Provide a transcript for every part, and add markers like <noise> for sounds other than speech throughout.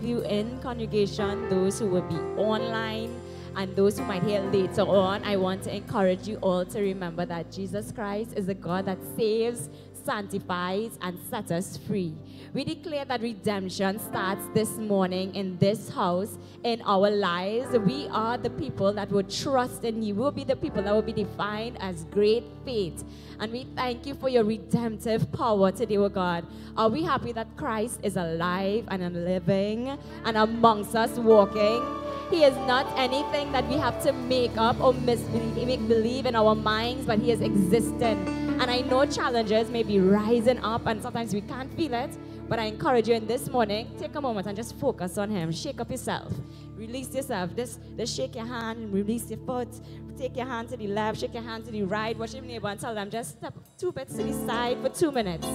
of you in congregation, those who will be online, and those who might hear later on, I want to encourage you all to remember that Jesus Christ is a God that saves, sanctifies, and sets us free. We declare that redemption starts this morning in this house, in our lives. We are the people that will trust in you. We'll be the people that will be defined as great faith. And we thank you for your redemptive power today, oh God. Are we happy that Christ is alive and living and amongst us walking? He is not anything that we have to make up or misbelieve, make believe in our minds, but He is existent. And I know challenges may be rising up, and sometimes we can't feel it. But I encourage you in this morning, take a moment and just focus on Him. Shake up yourself. Release yourself. Just, just shake your hand, and release your foot. Take your hand to the left, shake your hand to the right. Watch your neighbor and tell them just step two bits to the side for two minutes.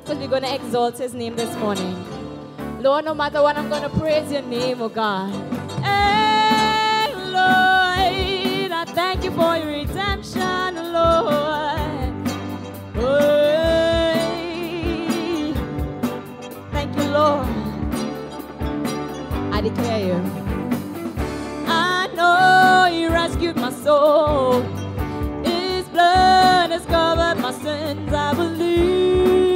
Because we're going to exalt His name this morning. Lord, no matter what, I'm going to praise your name, oh God. Hey, Lord, I thank you for your redemption, Lord. Hey, thank you, Lord. I declare you. I know you rescued my soul. His blood has covered my sins, I believe.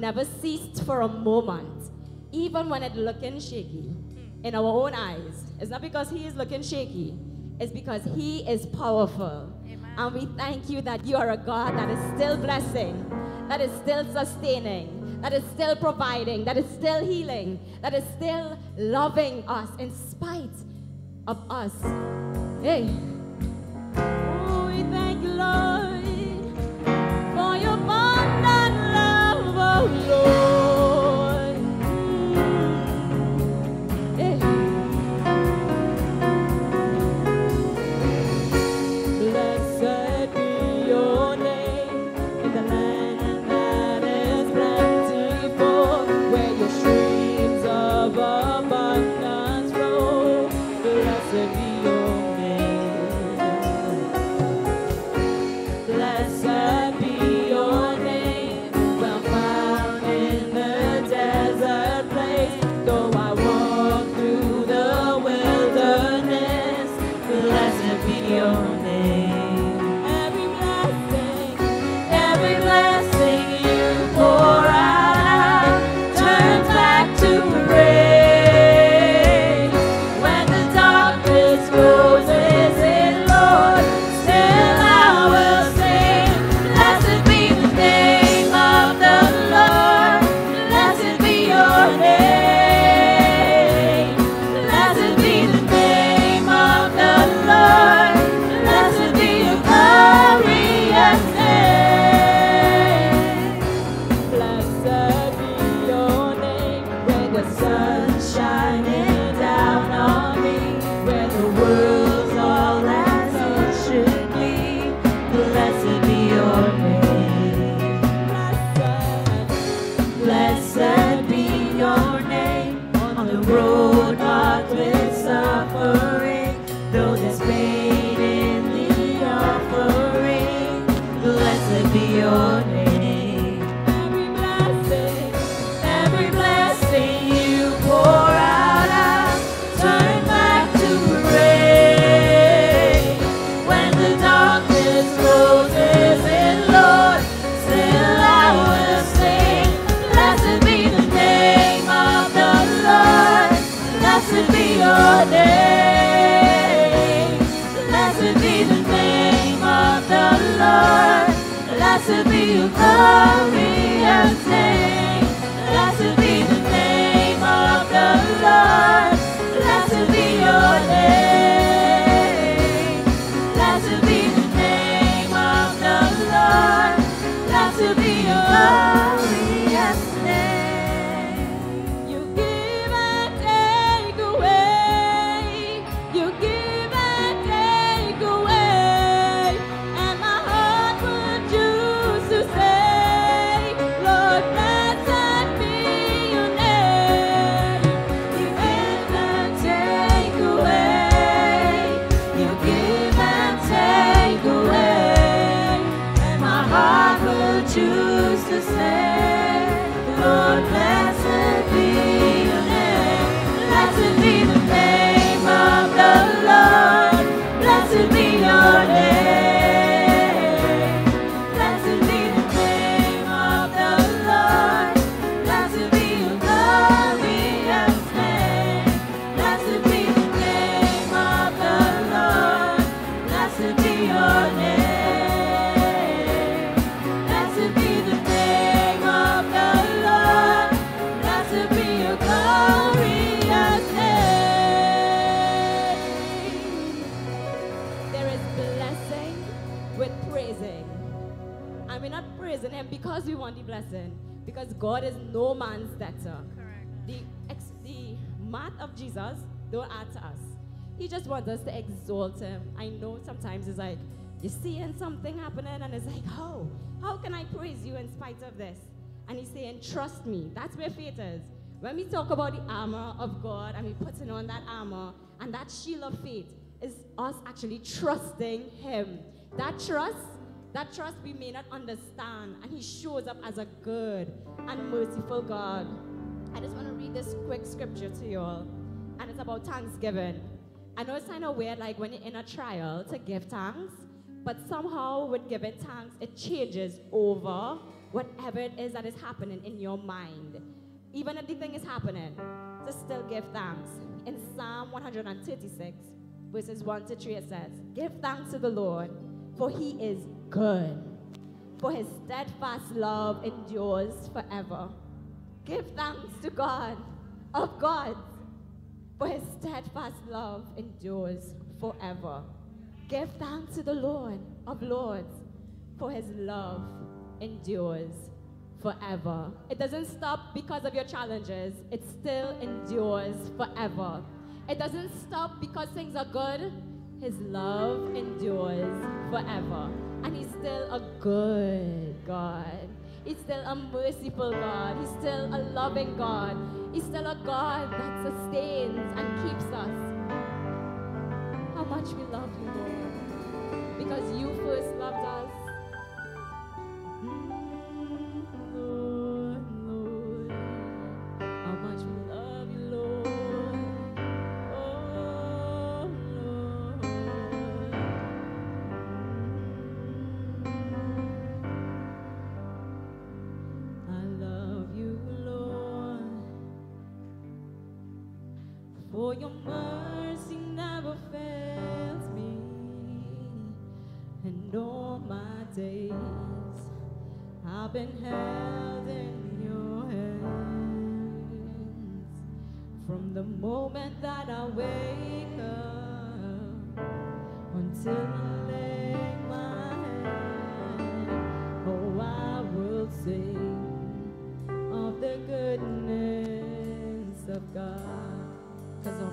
Never ceased for a moment, even when it's looking shaky in our own eyes. It's not because He is looking shaky, it's because He is powerful. Amen. And we thank you that you are a God that is still blessing, that is still sustaining, that is still providing, that is still healing, that is still loving us in spite of us. Hey. Oh, we thank you, Lord, alone. be your glorious love, oh Lord. us He just wants us to exalt him. I know sometimes it's like you're seeing something happening and it's like, oh, how can I praise you in spite of this? And he's saying, trust me. That's where faith is. When we talk about the armor of God and we're putting on that armor and that shield of faith is us actually trusting him. That trust, that trust we may not understand and he shows up as a good and merciful God. I just want to read this quick scripture to you all and it's about thanksgiving. I know it's kind of weird, like when you're in a trial to give thanks, But somehow, with giving thanks, it changes over whatever it is that is happening in your mind. Even if the thing is happening, to still give thanks. In Psalm 136, verses 1 to 3, it says, Give thanks to the Lord, for he is good, for his steadfast love endures forever. Give thanks to God of God, for his steadfast love endures forever. Give thanks to the Lord of Lords, for his love endures forever. It doesn't stop because of your challenges, it still endures forever. It doesn't stop because things are good, his love endures forever. And he's still a good God. He's still a merciful God. He's still a loving God. He's still a God that sustains and keeps us. How much we love you, Lord. Because you first loved us. Been held in your hands from the moment that I wake up until I lay my head. Oh, I will sing of the goodness of God. Cause all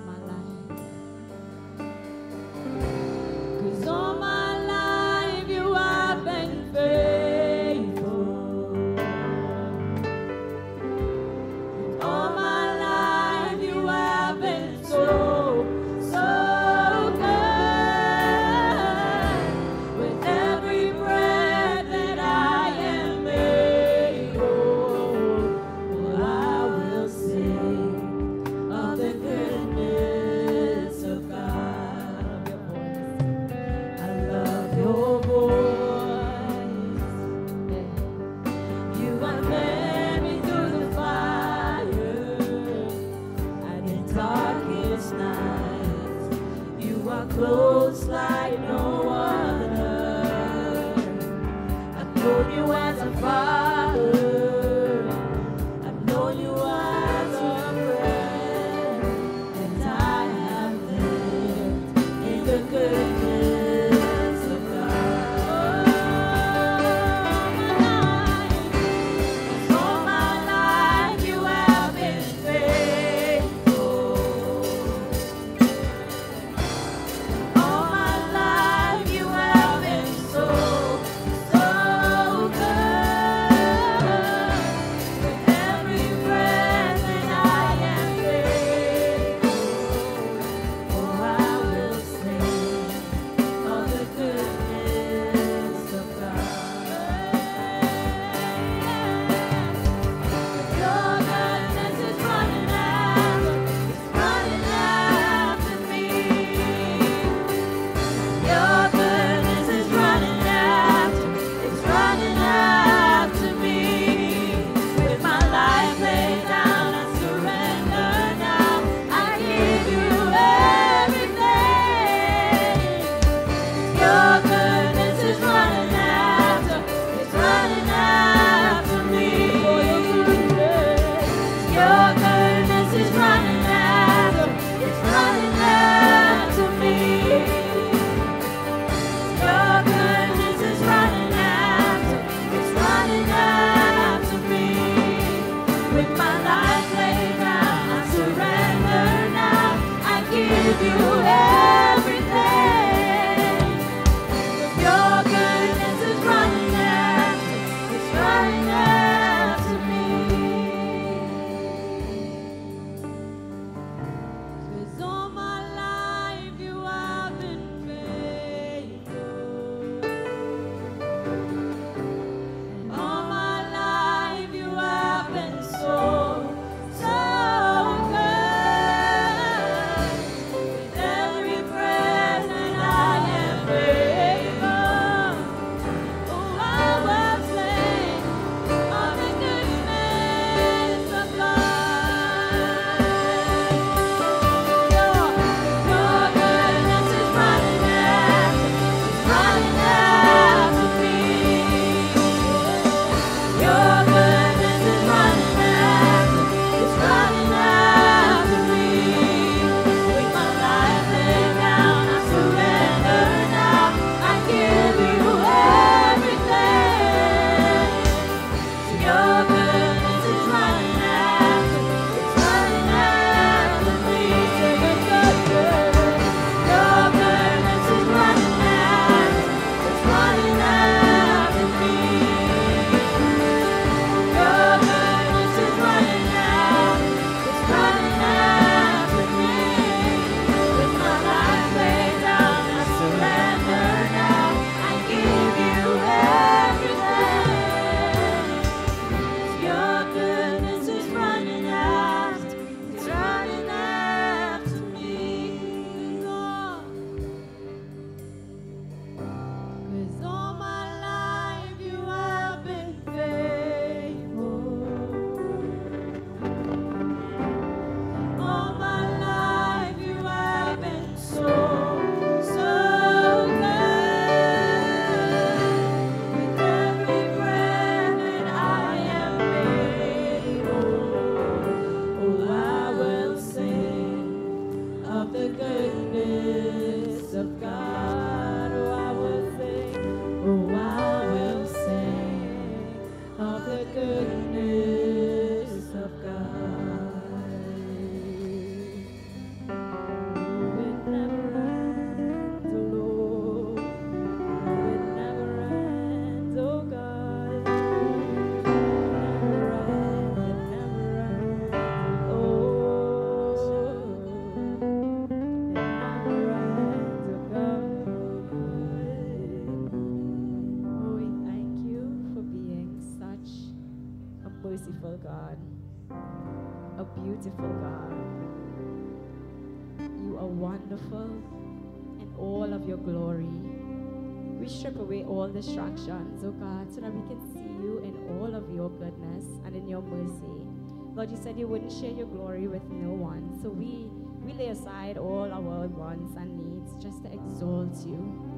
God, so that we can see you in all of your goodness and in your mercy. Lord, you said you wouldn't share your glory with no one. So we, we lay aside all our world wants and needs just to exalt you.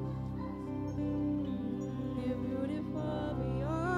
place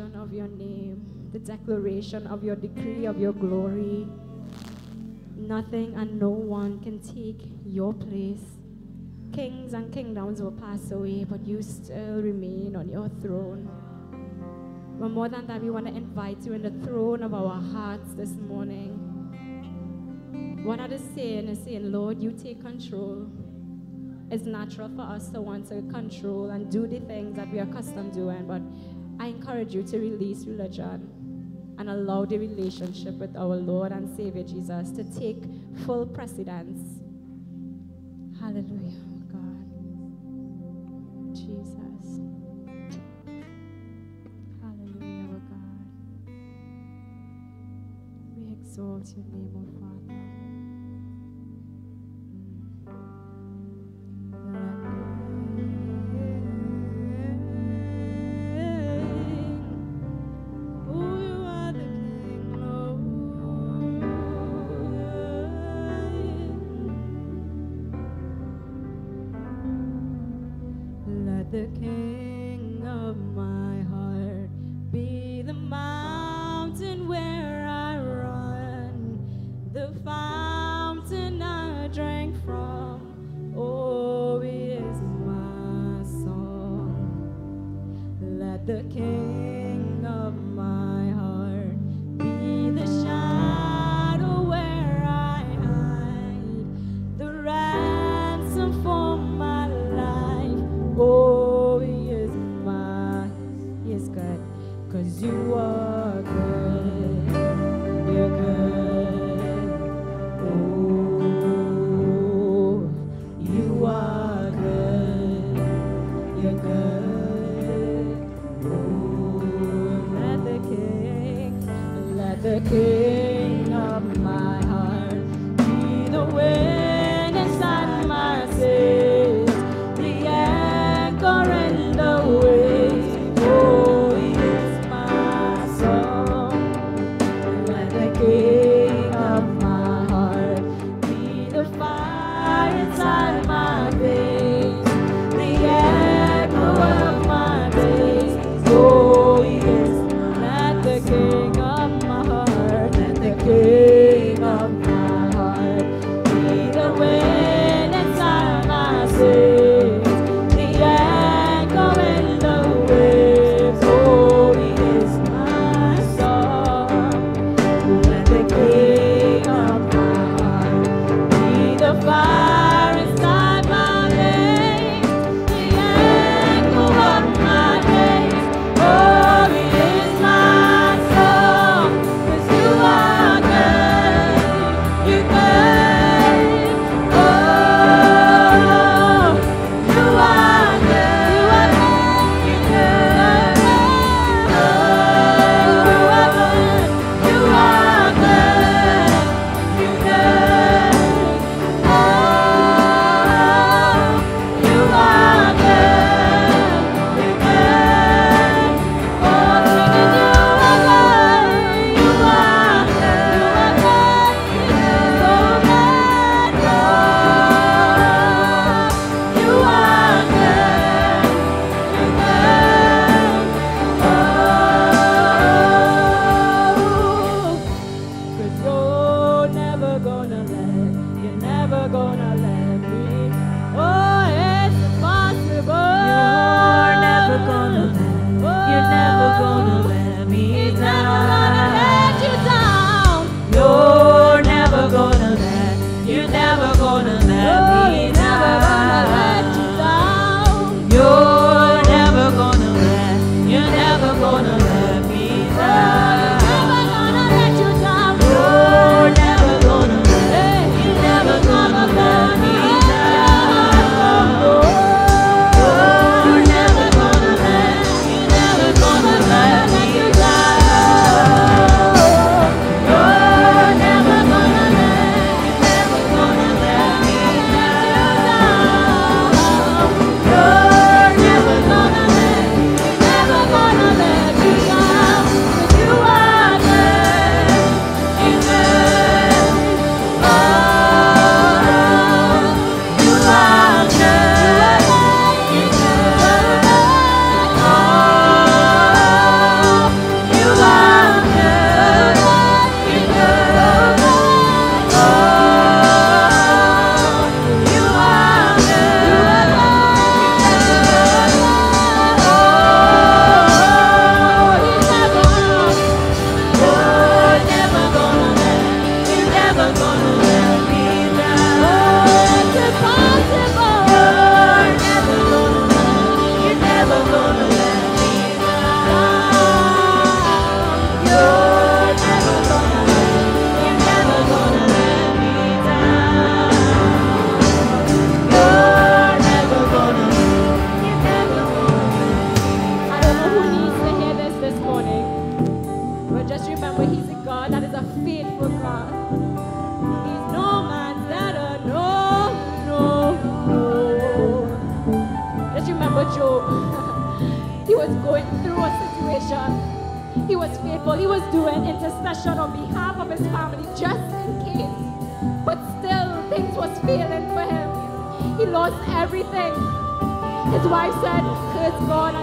of your name, the declaration of your decree of your glory. Nothing and no one can take your place. Kings and kingdoms will pass away, but you still remain on your throne. But more than that, we want to invite you in the throne of our hearts this morning. What are the saying is saying, Lord, you take control. It's natural for us to want to control and do the things that we are accustomed to doing, but I encourage you to release religion and allow the relationship with our Lord and Savior Jesus to take full precedence. Hallelujah, oh God. Jesus. Hallelujah, our God. We exalt your name, O the king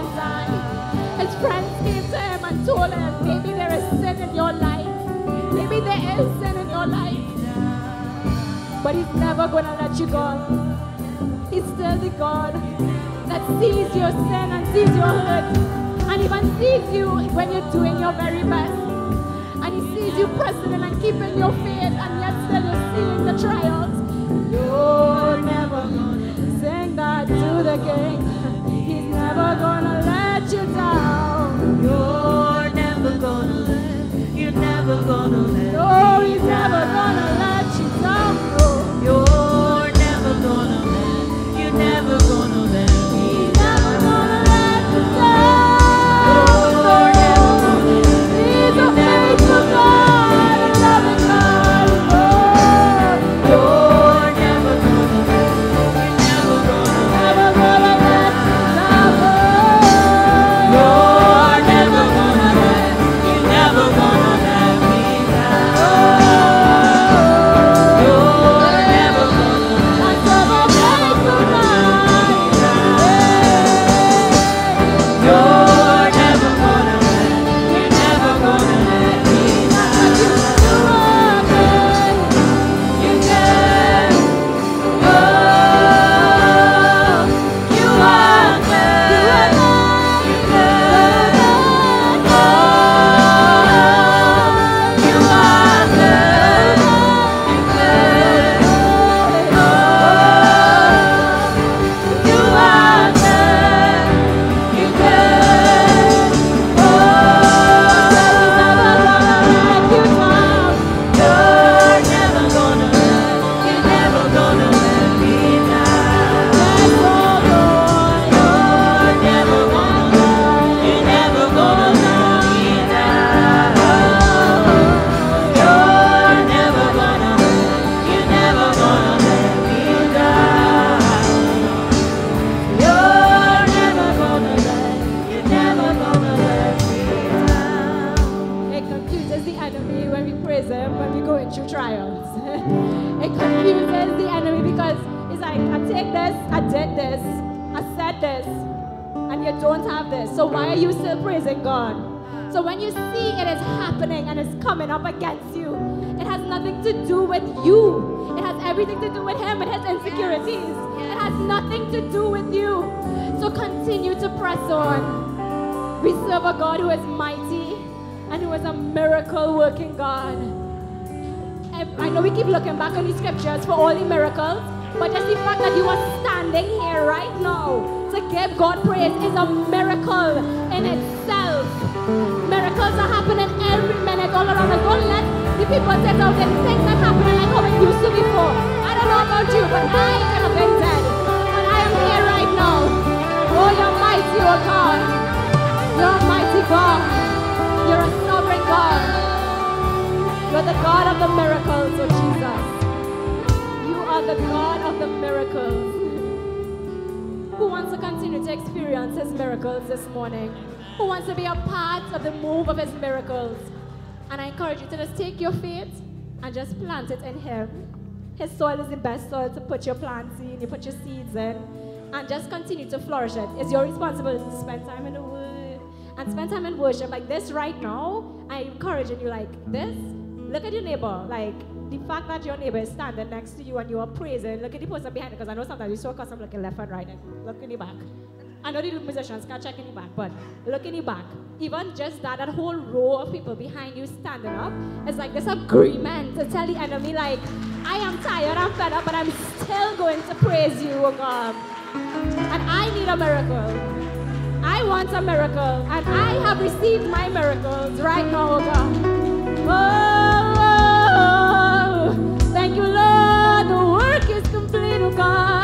and. His friends came to him and told him, maybe there is sin in your life. Maybe there is sin in your life. But he's never going to let you go. He's still the God that sees your sin and sees your hurt. And even sees you when you're doing your very best. And he sees you pressing in and keeping your faith, and yet still you're seeing the trials. You're never sing that to the king. Never gonna let you down. You're never gonna let, you're never gonna let No, he's never gonna the miracles, but just the fact that you are standing here right now to give God praise is a miracle in itself. Miracles are happening every minute all around us. Don't let the people take out the things that happening like how it used to before. I don't know about you, but I could have been dead. And I am here right now. Oh, you're mighty, oh God. You're a mighty God. You're a sovereign God. You're the God of the miracles, oh Jesus. The God of the miracles. Who wants to continue to experience His miracles this morning? Who wants to be a part of the move of His miracles? And I encourage you to just take your faith and just plant it in Him. His soil is the best soil to put your plants in, you put your seeds in, and just continue to flourish it. It's your responsibility to spend time in the Word and spend time in worship. Like this right now, I encourage you like this. Look at your neighbor. Like the fact that your neighbor is standing next to you and you are praising. Look at the person behind you because I know sometimes you so accustomed looking left and right. And look in the back. I know the musicians can't check in the back, but look in the back. Even just that, that whole row of people behind you standing up, it's like this agreement to tell the enemy, like, I am tired, I'm fed up, but I'm still going to praise you, oh God. And I need a miracle. I want a miracle, and I have received my miracles right now, oh God. Oh, oh, oh, oh. Thank you, Lord. The work is complete, oh God.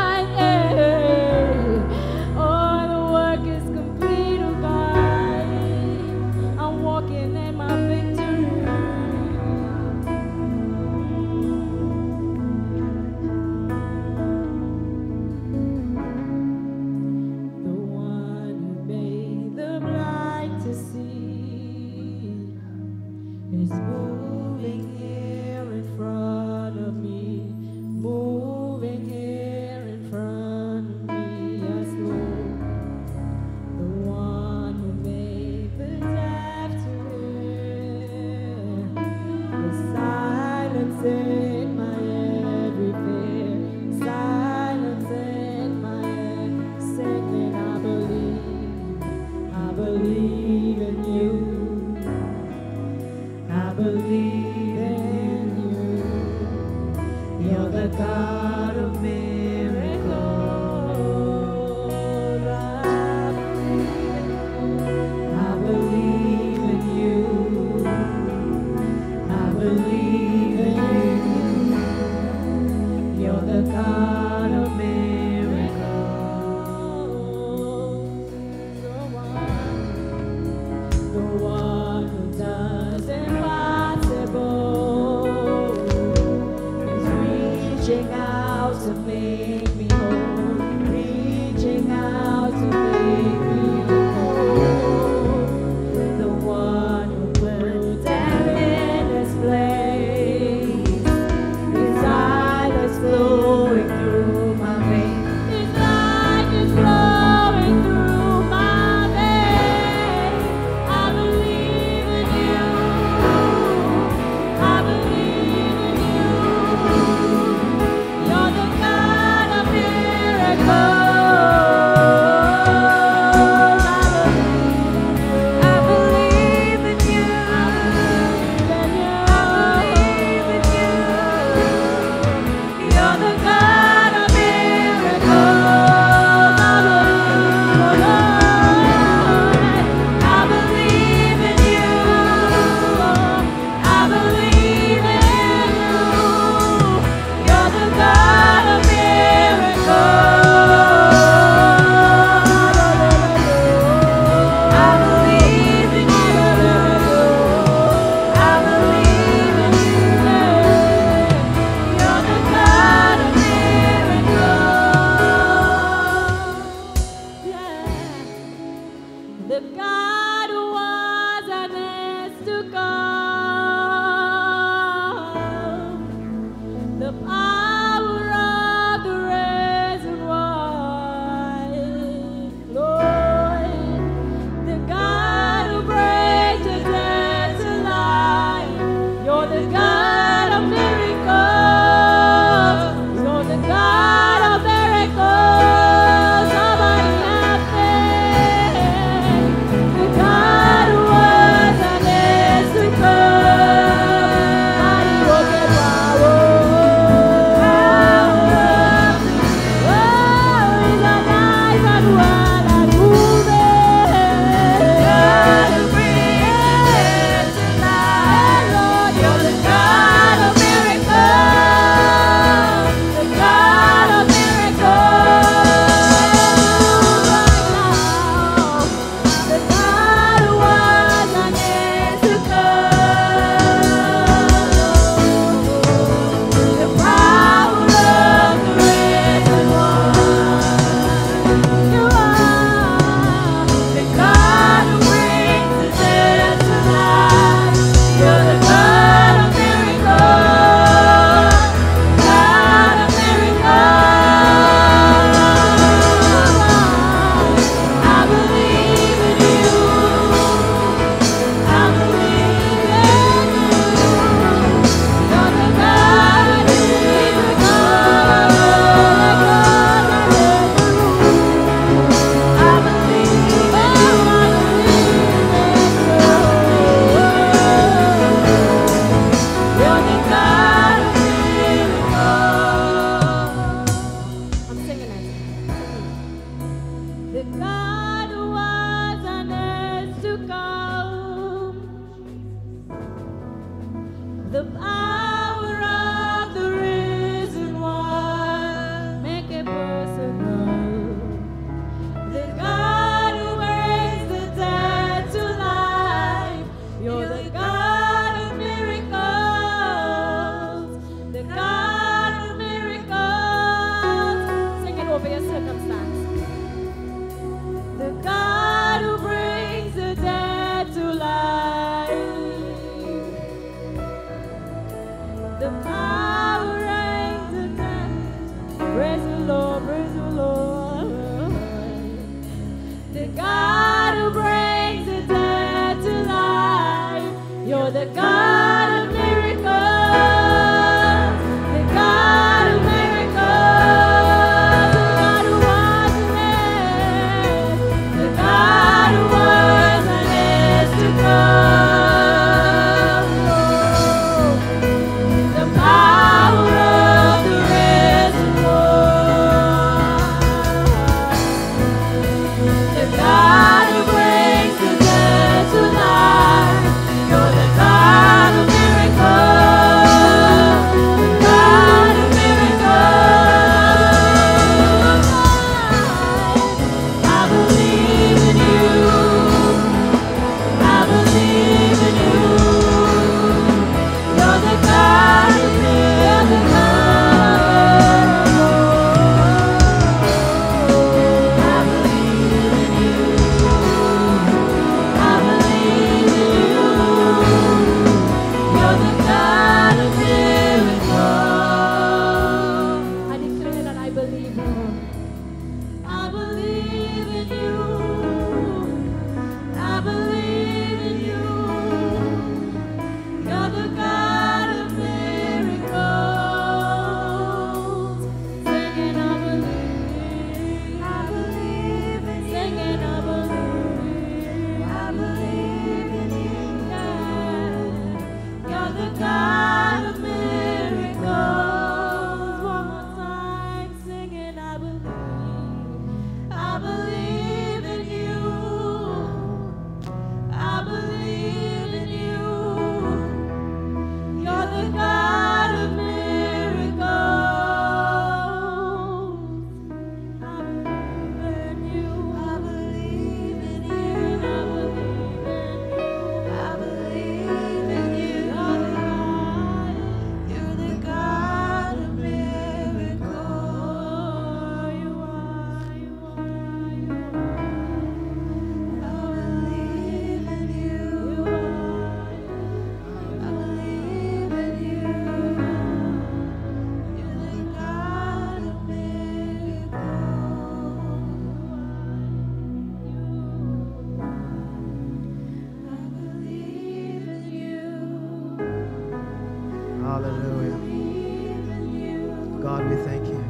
God, we thank you.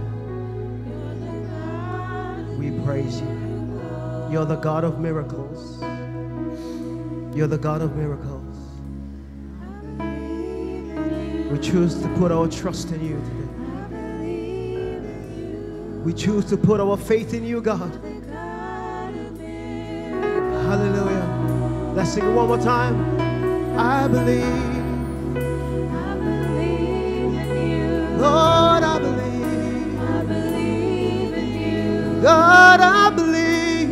We praise you. You're the God of miracles. You're the God of miracles. We choose to put our trust in you today. We choose to put our faith in you, God. Hallelujah. Let's sing it one more time. I believe. God, I believe.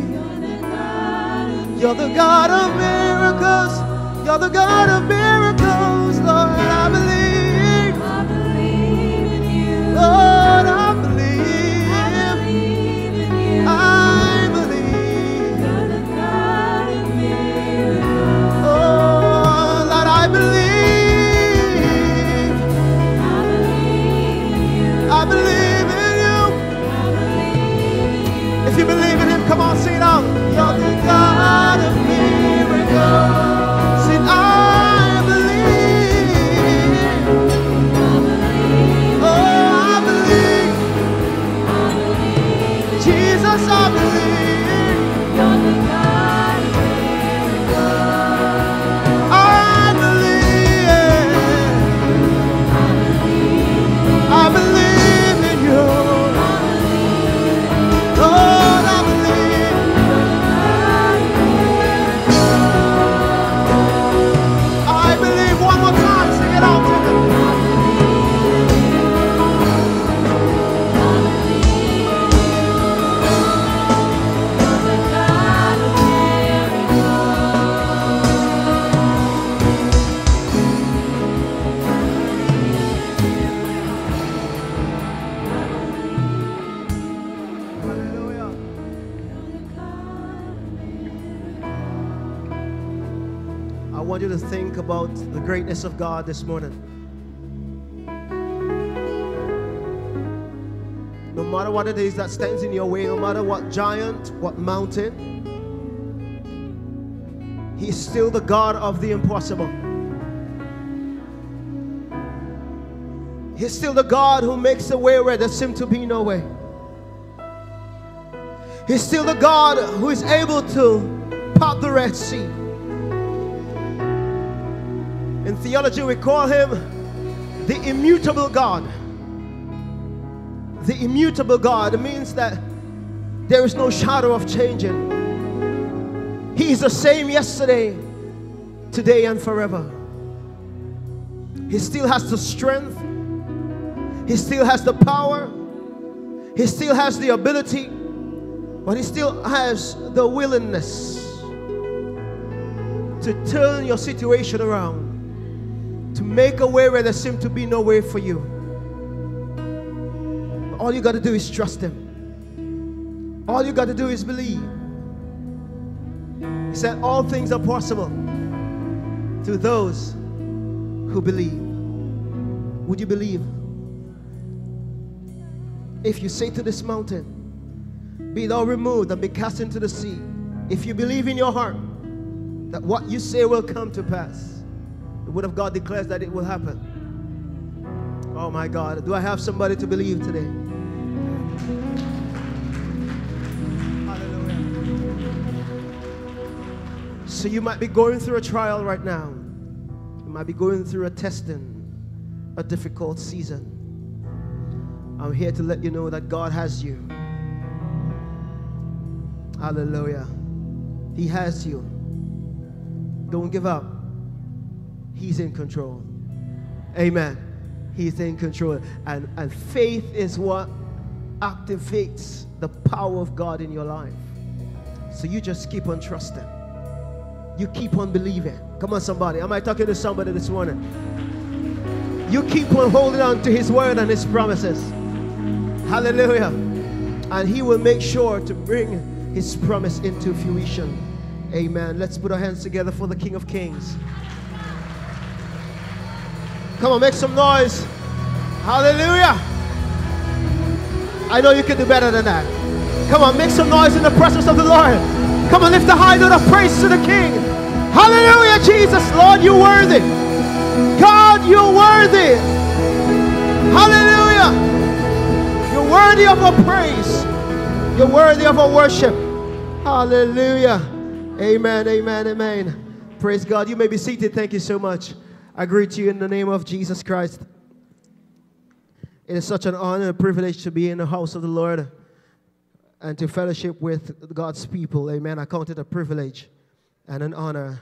You're the God of miracles. You're the God of miracles, greatness of God this morning. No matter what it is that stands in your way, no matter what giant, what mountain, He's still the God of the impossible. He's still the God who makes a way where there seems to be no way. He's still the God who is able to part the Red Sea. Theology, we call him the immutable God. The immutable God means that there is no shadow of changing. He is the same yesterday, today, and forever. He still has the strength, He still has the power, He still has the ability, but He still has the willingness to turn your situation around to make a way where there seemed to be no way for you. All you got to do is trust Him. All you got to do is believe. He said, All things are possible to those who believe. Would you believe? If you say to this mountain, Be thou removed and be cast into the sea, if you believe in your heart that what you say will come to pass, the word of God declares that it will happen. Oh my God. Do I have somebody to believe today? Hallelujah. So you might be going through a trial right now. You might be going through a testing, a difficult season. I'm here to let you know that God has you. Hallelujah. He has you. Don't give up. He's in control. Amen. He's in control. And, and faith is what activates the power of God in your life. So you just keep on trusting. You keep on believing. Come on, somebody. Am I talking to somebody this morning? You keep on holding on to His word and His promises. Hallelujah. And He will make sure to bring His promise into fruition. Amen. Let's put our hands together for the King of Kings. Come on, make some noise. Hallelujah. I know you can do better than that. Come on, make some noise in the presence of the Lord. Come on, lift a high note of praise to the King. Hallelujah, Jesus. Lord, you're worthy. God, you're worthy. Hallelujah. You're worthy of our praise. You're worthy of our worship. Hallelujah. Amen, amen, amen. Praise God. You may be seated. Thank you so much. I greet you in the name of Jesus Christ. It is such an honor and privilege to be in the house of the Lord and to fellowship with God's people. Amen. I count it a privilege and an honor.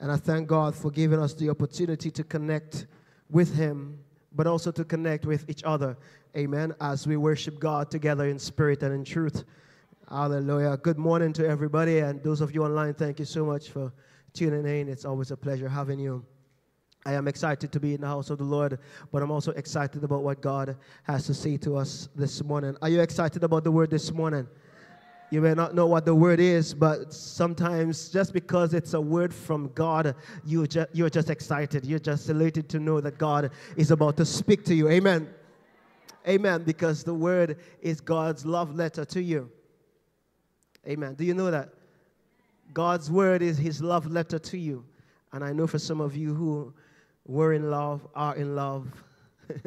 And I thank God for giving us the opportunity to connect with Him, but also to connect with each other. Amen. As we worship God together in spirit and in truth. Hallelujah. Good morning to everybody. And those of you online, thank you so much for tuning in. It's always a pleasure having you. I am excited to be in the house of the Lord, but I'm also excited about what God has to say to us this morning. Are you excited about the word this morning? You may not know what the word is, but sometimes just because it's a word from God, you ju- you're just excited. You're just elated to know that God is about to speak to you. Amen. Amen. Because the word is God's love letter to you. Amen. Do you know that? God's word is his love letter to you. And I know for some of you who were in love, are in love. <laughs>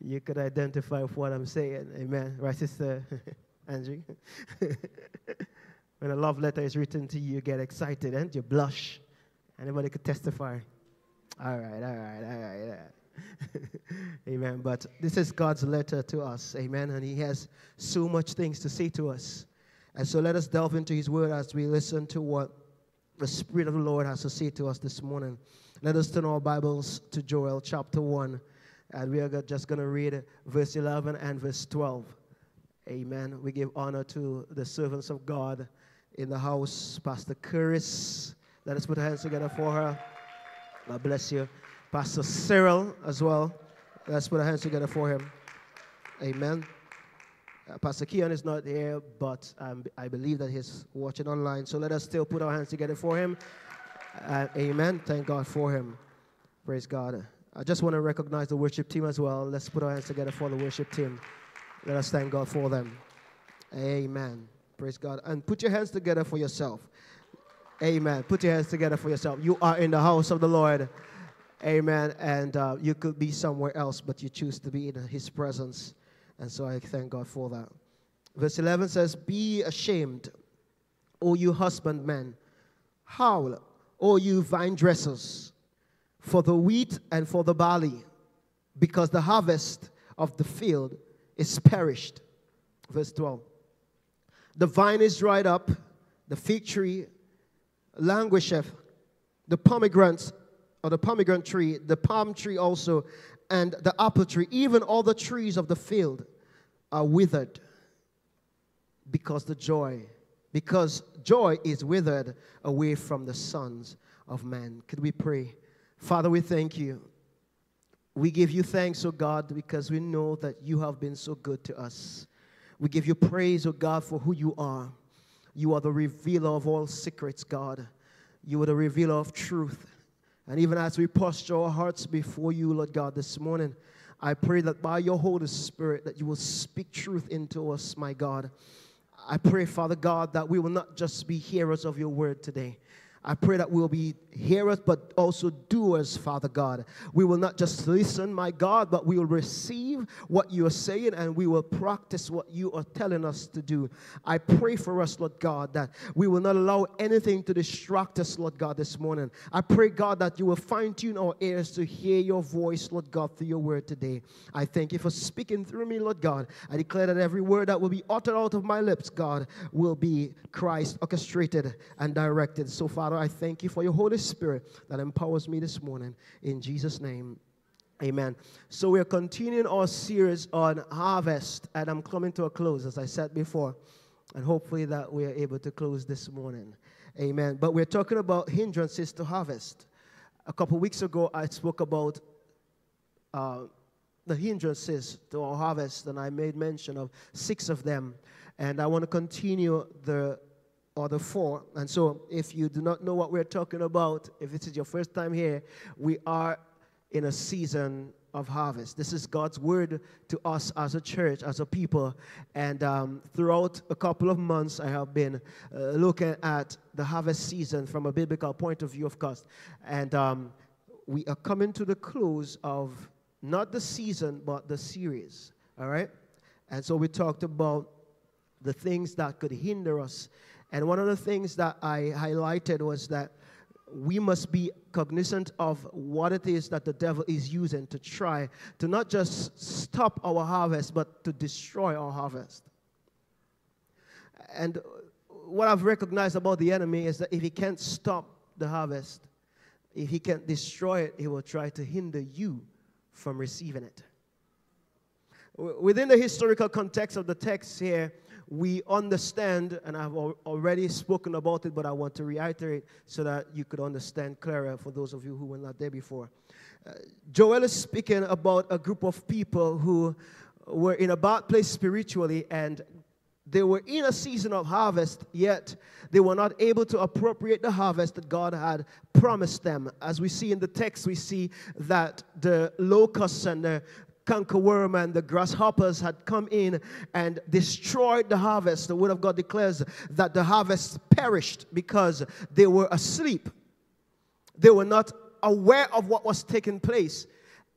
you could identify with what I'm saying. Amen. Right, Sister <laughs> Angie? <laughs> when a love letter is written to you, you get excited and you blush. Anybody could testify. All right, all right, all right. All right. Amen. But this is God's letter to us. Amen. And He has so much things to say to us. And so let us delve into His word as we listen to what the Spirit of the Lord has to say to us this morning. Let us turn our Bibles to Joel chapter 1, and we are just going to read verse 11 and verse 12. Amen. We give honor to the servants of God in the house, Pastor Kerrice. Let us put our hands together for her. God bless you. Pastor Cyril as well. Let's put our hands together for him. Amen. Uh, Pastor Keon is not here, but um, I believe that he's watching online. So let us still put our hands together for him. Uh, amen. Thank God for him. Praise God. I just want to recognize the worship team as well. Let's put our hands together for the worship team. Let us thank God for them. Amen. Praise God. And put your hands together for yourself. Amen. Put your hands together for yourself. You are in the house of the Lord. Amen. And uh, you could be somewhere else, but you choose to be in His presence. And so I thank God for that. Verse 11 says, Be ashamed, O you husbandmen. Howl, O you vine dressers, for the wheat and for the barley, because the harvest of the field is perished. Verse 12. The vine is dried up, the fig tree languisheth, the pomegranate or the pomegranate tree, the palm tree also, and the apple tree, even all the trees of the field are withered because the joy, because joy is withered away from the sons of man. Could we pray? Father, we thank you. We give you thanks, O oh God, because we know that you have been so good to us. We give you praise, O oh God, for who you are. You are the revealer of all secrets, God. You are the revealer of truth. And even as we posture our hearts before you, Lord God, this morning, I pray that by your Holy Spirit that you will speak truth into us, my God. I pray, Father God, that we will not just be hearers of your word today, I pray that we'll be hearers, but also doers, Father God. We will not just listen, my God, but we will receive what you are saying and we will practice what you are telling us to do. I pray for us, Lord God, that we will not allow anything to distract us, Lord God, this morning. I pray, God, that you will fine tune our ears to hear your voice, Lord God, through your word today. I thank you for speaking through me, Lord God. I declare that every word that will be uttered out of my lips, God, will be Christ orchestrated and directed. So, Father, I thank you for your Holy Spirit that empowers me this morning. In Jesus' name, Amen. So we're continuing our series on harvest, and I'm coming to a close, as I said before, and hopefully that we are able to close this morning. Amen. But we're talking about hindrances to harvest. A couple weeks ago, I spoke about uh, the hindrances to our harvest, and I made mention of six of them. And I want to continue the or the four. And so, if you do not know what we're talking about, if this is your first time here, we are in a season of harvest. This is God's word to us as a church, as a people. And um, throughout a couple of months, I have been uh, looking at the harvest season from a biblical point of view, of course. And um, we are coming to the close of not the season, but the series. All right? And so we talked about the things that could hinder us. And one of the things that I highlighted was that we must be cognizant of what it is that the devil is using to try to not just stop our harvest, but to destroy our harvest. And what I've recognized about the enemy is that if he can't stop the harvest, if he can't destroy it, he will try to hinder you from receiving it. Within the historical context of the text here, we understand, and I've already spoken about it, but I want to reiterate so that you could understand clearer for those of you who were not there before. Uh, Joel is speaking about a group of people who were in a bad place spiritually and they were in a season of harvest, yet they were not able to appropriate the harvest that God had promised them. As we see in the text, we see that the locusts and the cankerworm and the grasshoppers had come in and destroyed the harvest. The word of God declares that the harvest perished because they were asleep. They were not aware of what was taking place.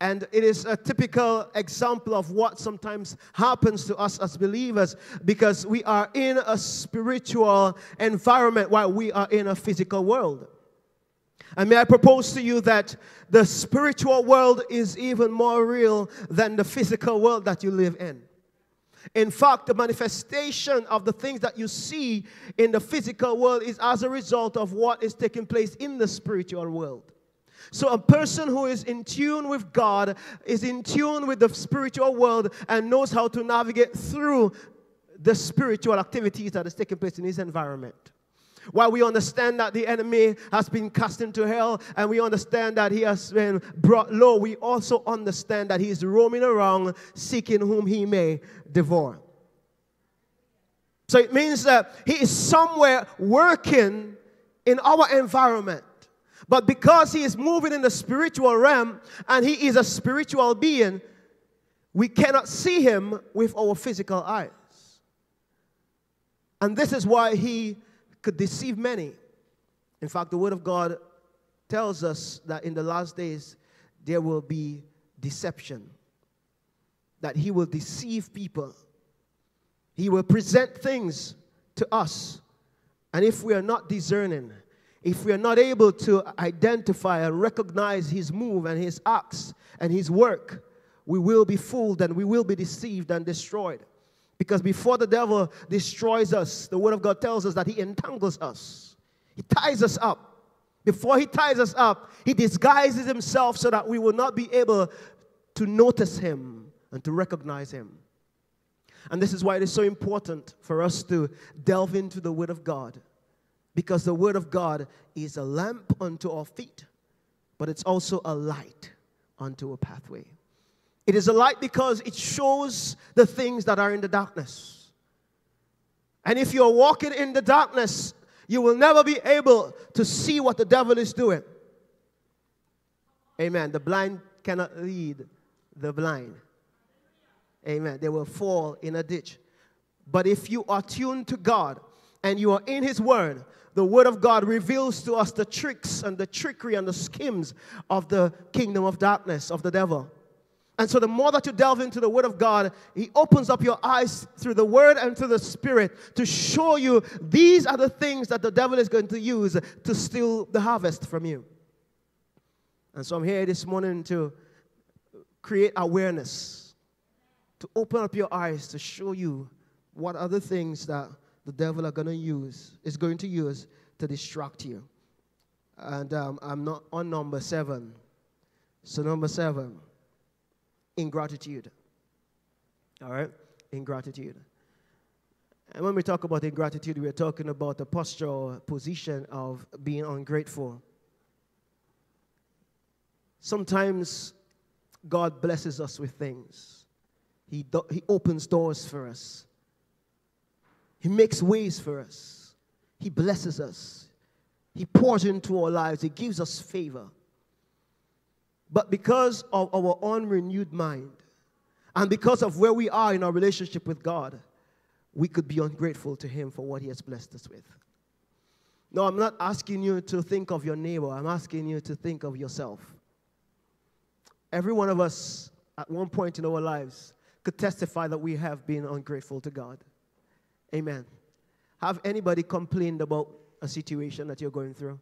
And it is a typical example of what sometimes happens to us as believers because we are in a spiritual environment while we are in a physical world. And may I propose to you that the spiritual world is even more real than the physical world that you live in. In fact, the manifestation of the things that you see in the physical world is as a result of what is taking place in the spiritual world. So, a person who is in tune with God is in tune with the spiritual world and knows how to navigate through the spiritual activities that is taking place in his environment. While we understand that the enemy has been cast into hell and we understand that he has been brought low, we also understand that he is roaming around seeking whom he may devour. So it means that he is somewhere working in our environment. But because he is moving in the spiritual realm and he is a spiritual being, we cannot see him with our physical eyes. And this is why he could deceive many. In fact, the Word of God tells us that in the last days there will be deception, that He will deceive people. He will present things to us. And if we are not discerning, if we are not able to identify and recognize His move and His acts and His work, we will be fooled and we will be deceived and destroyed. Because before the devil destroys us, the Word of God tells us that he entangles us, he ties us up. Before he ties us up, he disguises himself so that we will not be able to notice him and to recognize him. And this is why it is so important for us to delve into the Word of God. Because the Word of God is a lamp unto our feet, but it's also a light unto a pathway. It is a light because it shows the things that are in the darkness. And if you're walking in the darkness, you will never be able to see what the devil is doing. Amen. The blind cannot lead the blind. Amen. They will fall in a ditch. But if you are tuned to God and you are in His Word, the Word of God reveals to us the tricks and the trickery and the schemes of the kingdom of darkness, of the devil. And so, the more that you delve into the Word of God, He opens up your eyes through the Word and through the Spirit to show you these are the things that the devil is going to use to steal the harvest from you. And so, I'm here this morning to create awareness, to open up your eyes to show you what other things that the devil are going to use, is going to use to distract you. And um, I'm not on number seven. So, number seven ingratitude. All right? Ingratitude. And when we talk about ingratitude, we're talking about the posture or position of being ungrateful. Sometimes God blesses us with things, He, do, he opens doors for us, He makes ways for us, He blesses us, He pours into our lives, He gives us favor. But because of our unrenewed mind and because of where we are in our relationship with God, we could be ungrateful to Him for what He has blessed us with. No, I'm not asking you to think of your neighbor, I'm asking you to think of yourself. Every one of us at one point in our lives could testify that we have been ungrateful to God. Amen. Have anybody complained about a situation that you're going through?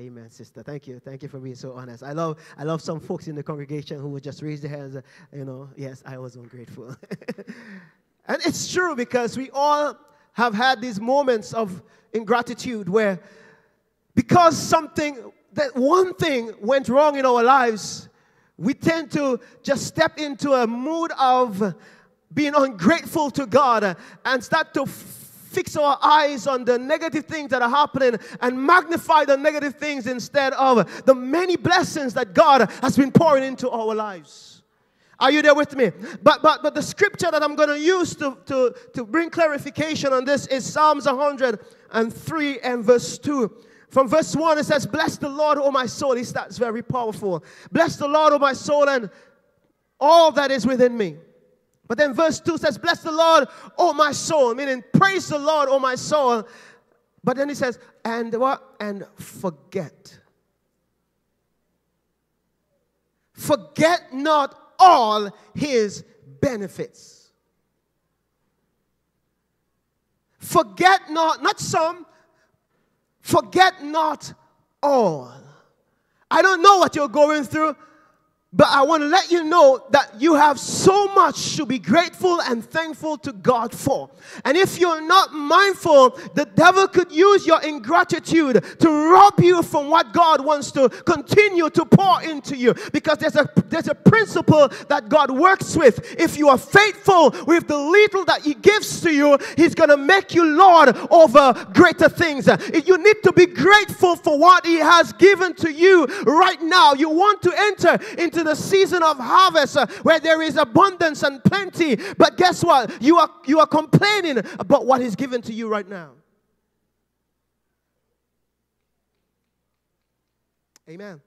Amen, sister. Thank you. Thank you for being so honest. I love I love some folks in the congregation who would just raise their hands, uh, you know, yes, I was ungrateful. <laughs> and it's true because we all have had these moments of ingratitude where because something that one thing went wrong in our lives, we tend to just step into a mood of being ungrateful to God and start to fix our eyes on the negative things that are happening and magnify the negative things instead of the many blessings that God has been pouring into our lives. Are you there with me? But but but the scripture that I'm going to use to, to, to bring clarification on this is Psalms 103 and verse 2. From verse 1, it says, Bless the Lord, O my soul. He starts very powerful. Bless the Lord, O my soul, and all that is within me. But then verse 2 says, Bless the Lord, O my soul, meaning praise the Lord, O my soul. But then he says, and what? And forget. Forget not all his benefits. Forget not, not some, forget not all. I don't know what you're going through. But I want to let you know that you have so much to be grateful and thankful to God for. And if you're not mindful, the devil could use your ingratitude to rob you from what God wants to continue to pour into you. Because there's a, there's a principle that God works with. If you are faithful with the little that He gives to you, He's going to make you Lord over greater things. You need to be grateful for what He has given to you right now. You want to enter into the season of harvest uh, where there is abundance and plenty. But guess what? You are, you are complaining about what is given to you right now. Amen.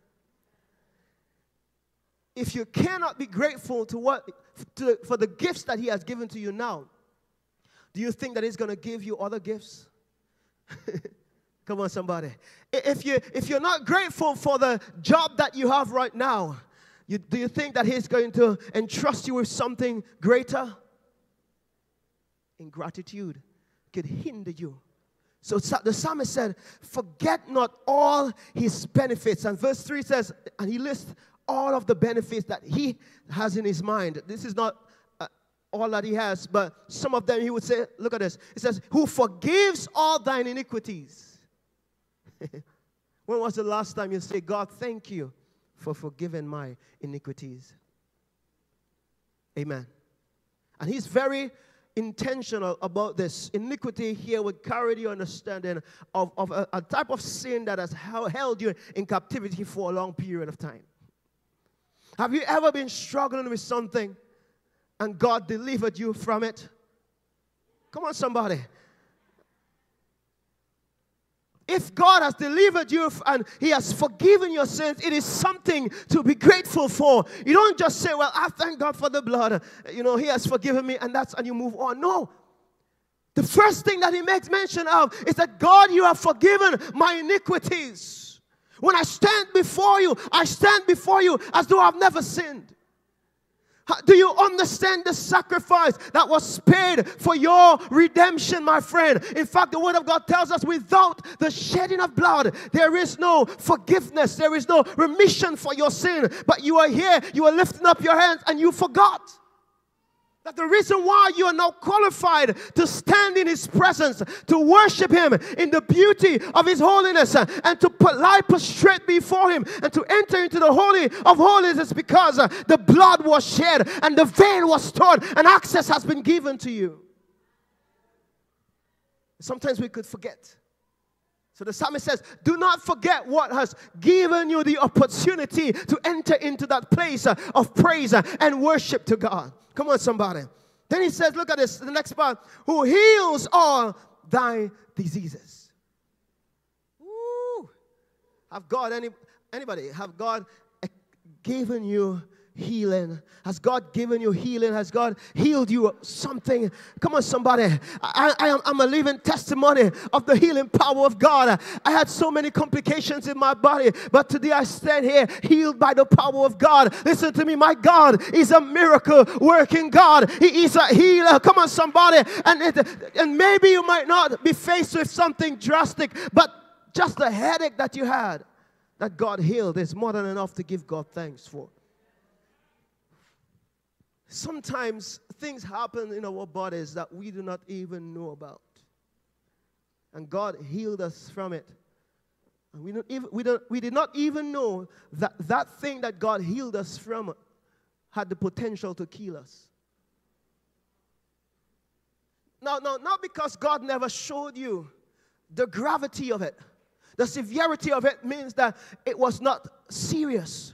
If you cannot be grateful to what to, for the gifts that He has given to you now, do you think that He's going to give you other gifts? <laughs> Come on, somebody. If you if you're not grateful for the job that you have right now, you, do you think that He's going to entrust you with something greater? Ingratitude could hinder you. So the psalmist said, Forget not all His benefits. And verse 3 says, and he lists all of the benefits that He has in His mind. This is not uh, all that He has, but some of them He would say, Look at this. It says, Who forgives all thine iniquities. <laughs> when was the last time you say, God, thank you? For forgiving my iniquities. Amen. And he's very intentional about this. Iniquity here would carry the understanding of, of a, a type of sin that has held you in captivity for a long period of time. Have you ever been struggling with something and God delivered you from it? Come on, somebody. If God has delivered you and He has forgiven your sins, it is something to be grateful for. You don't just say, Well, I thank God for the blood. You know, He has forgiven me, and that's and you move on. No. The first thing that He makes mention of is that God, you have forgiven my iniquities. When I stand before you, I stand before you as though I've never sinned. Do you understand the sacrifice that was paid for your redemption, my friend? In fact, the Word of God tells us without the shedding of blood, there is no forgiveness, there is no remission for your sin. But you are here, you are lifting up your hands, and you forgot. That the reason why you are now qualified to stand in His presence, to worship Him in the beauty of His holiness, and to lie prostrate before Him, and to enter into the Holy of Holies is because uh, the blood was shed, and the veil was torn, and access has been given to you. Sometimes we could forget. So the psalmist says, Do not forget what has given you the opportunity to enter into that place uh, of praise uh, and worship to God. Come on, somebody. Then he says, look at this, the next part, who heals all thy diseases. Ooh. Have God, any, anybody, have God given you healing? Has God given you healing? Has God healed you something? Come on, somebody. I, I am, I'm a living testimony of the healing power of God. I had so many complications in my body, but today I stand here healed by the power of God. Listen to me. My God is a miracle working God. He is a healer. Come on, somebody. And, it, and maybe you might not be faced with something drastic, but just the headache that you had that God healed is more than enough to give God thanks for. Sometimes things happen in our bodies that we do not even know about. And God healed us from it. And we, don't even, we, don't, we did not even know that that thing that God healed us from had the potential to kill us. No, now, not because God never showed you the gravity of it. The severity of it means that it was not serious.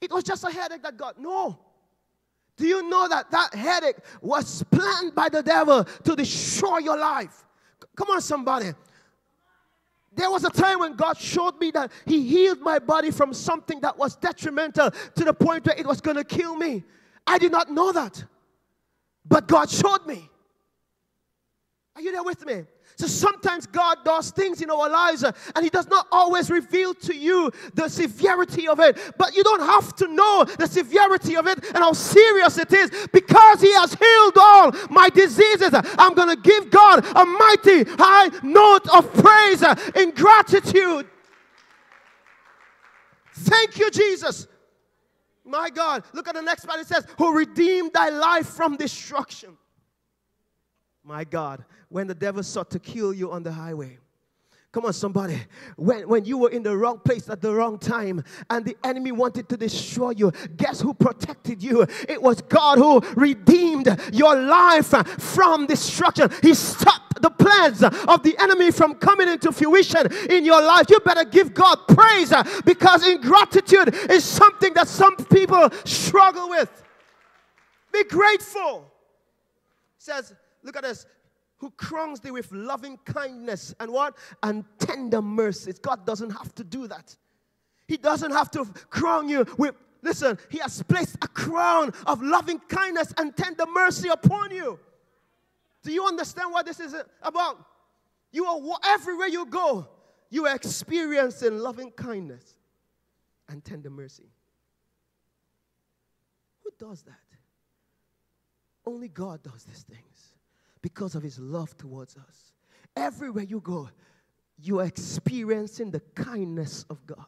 It was just a headache that God, no. Do you know that that headache was planned by the devil to destroy your life? Come on, somebody. There was a time when God showed me that He healed my body from something that was detrimental to the point where it was going to kill me. I did not know that. But God showed me. Are you there with me? So sometimes God does things in our lives uh, and He does not always reveal to you the severity of it. But you don't have to know the severity of it and how serious it is because He has healed all my diseases. I'm going to give God a mighty high note of praise uh, in gratitude. Thank you, Jesus. My God, look at the next part. It says, Who redeemed thy life from destruction. My God, when the devil sought to kill you on the highway. Come on, somebody. When, when you were in the wrong place at the wrong time and the enemy wanted to destroy you, guess who protected you? It was God who redeemed your life from destruction. He stopped the plans of the enemy from coming into fruition in your life. You better give God praise because ingratitude is something that some people struggle with. Be grateful. It says, look at this who crowns thee with loving kindness and what? And tender mercies. God doesn't have to do that. He doesn't have to crown you with, listen, He has placed a crown of loving kindness and tender mercy upon you. Do you understand what this is about? You are everywhere you go, you are experiencing loving kindness and tender mercy. Who does that? Only God does these things because of his love towards us. Everywhere you go, you are experiencing the kindness of God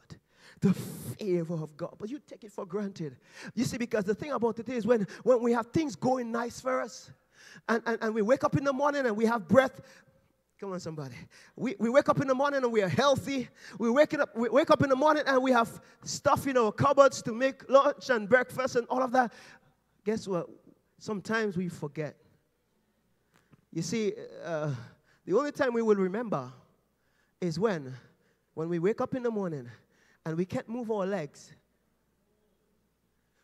the favor of God. But you take it for granted. You see, because the thing about it is when, when we have things going nice for us, and, and, and we wake up in the morning and we have breath. Come on, somebody. We, we wake up in the morning and we are healthy. We wake, up, we wake up in the morning and we have stuff in our cupboards to make lunch and breakfast and all of that. Guess what? Sometimes we forget you see, uh, the only time we will remember is when, when we wake up in the morning and we can't move our legs.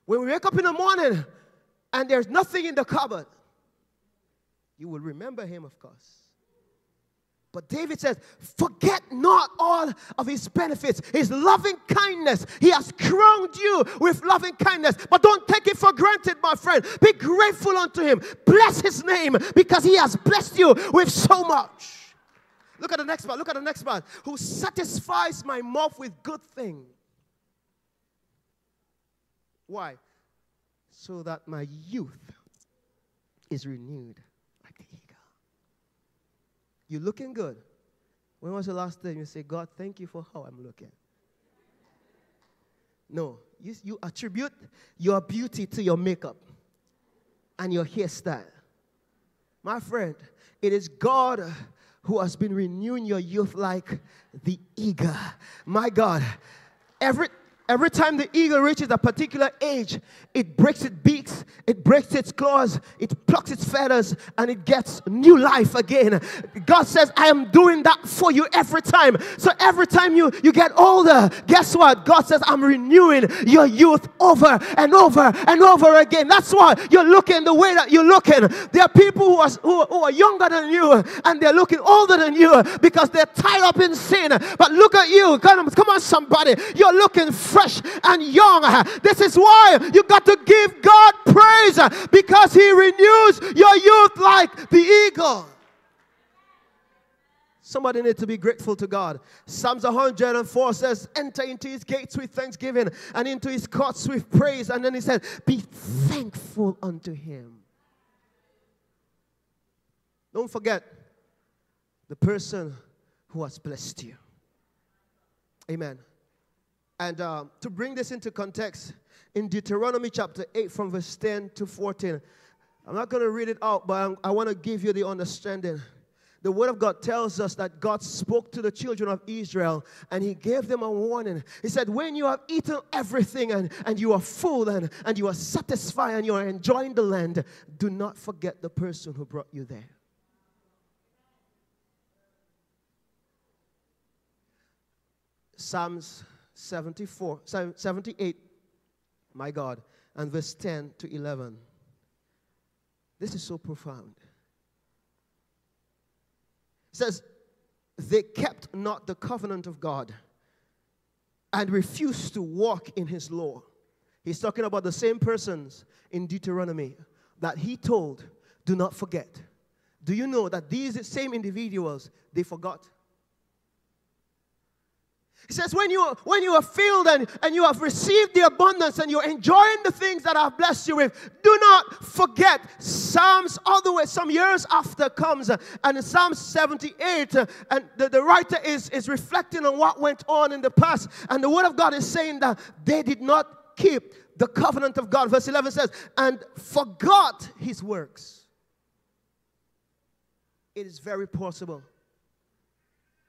When we wake up in the morning and there's nothing in the cupboard, you will remember him, of course. But David says, Forget not all of his benefits, his loving kindness. He has crowned you with loving kindness. But don't take it for granted, my friend. Be grateful unto him. Bless his name because he has blessed you with so much. Look at the next part. Look at the next part. Who satisfies my mouth with good things. Why? So that my youth is renewed you're looking good. When was the last time you say, God, thank you for how I'm looking? No, you, you attribute your beauty to your makeup and your hairstyle. My friend, it is God who has been renewing your youth like the eagle. My God, every Every time the eagle reaches a particular age, it breaks its beaks, it breaks its claws, it plucks its feathers, and it gets new life again. God says, I am doing that for you every time. So every time you, you get older, guess what? God says, I'm renewing your youth over and over and over again. That's why you're looking the way that you're looking. There are people who are, who, who are younger than you and they're looking older than you because they're tied up in sin. But look at you. Come on, come on somebody. You're looking fresh fresh and young. This is why you got to give God praise because He renews your youth like the eagle. Somebody need to be grateful to God. Psalms 104 says, Enter into his gates with thanksgiving and into his courts with praise. And then he said, Be thankful unto him. Don't forget the person who has blessed you. Amen. And uh, to bring this into context, in Deuteronomy chapter 8, from verse 10 to 14, I'm not going to read it out, but I'm, i want to give you the understanding. The Word of God tells us that God spoke to the children of Israel and He gave them a warning. He said, When you have eaten everything and, and you are full and, and you are satisfied and you are enjoying the land, do not forget the person who brought you there. Psalms 74, 78, my God, and verse 10 to 11. This is so profound. It says, They kept not the covenant of God and refused to walk in his law. He's talking about the same persons in Deuteronomy that he told, Do not forget. Do you know that these same individuals, they forgot? He says, when you, when you are filled and, and you have received the abundance and you're enjoying the things that I've blessed you with, do not forget Psalms all the way, some years after comes. and Psalm 78, uh, and the, the writer is, is reflecting on what went on in the past. And the word of God is saying that they did not keep the covenant of God. Verse 11 says, and forgot his works. It is very possible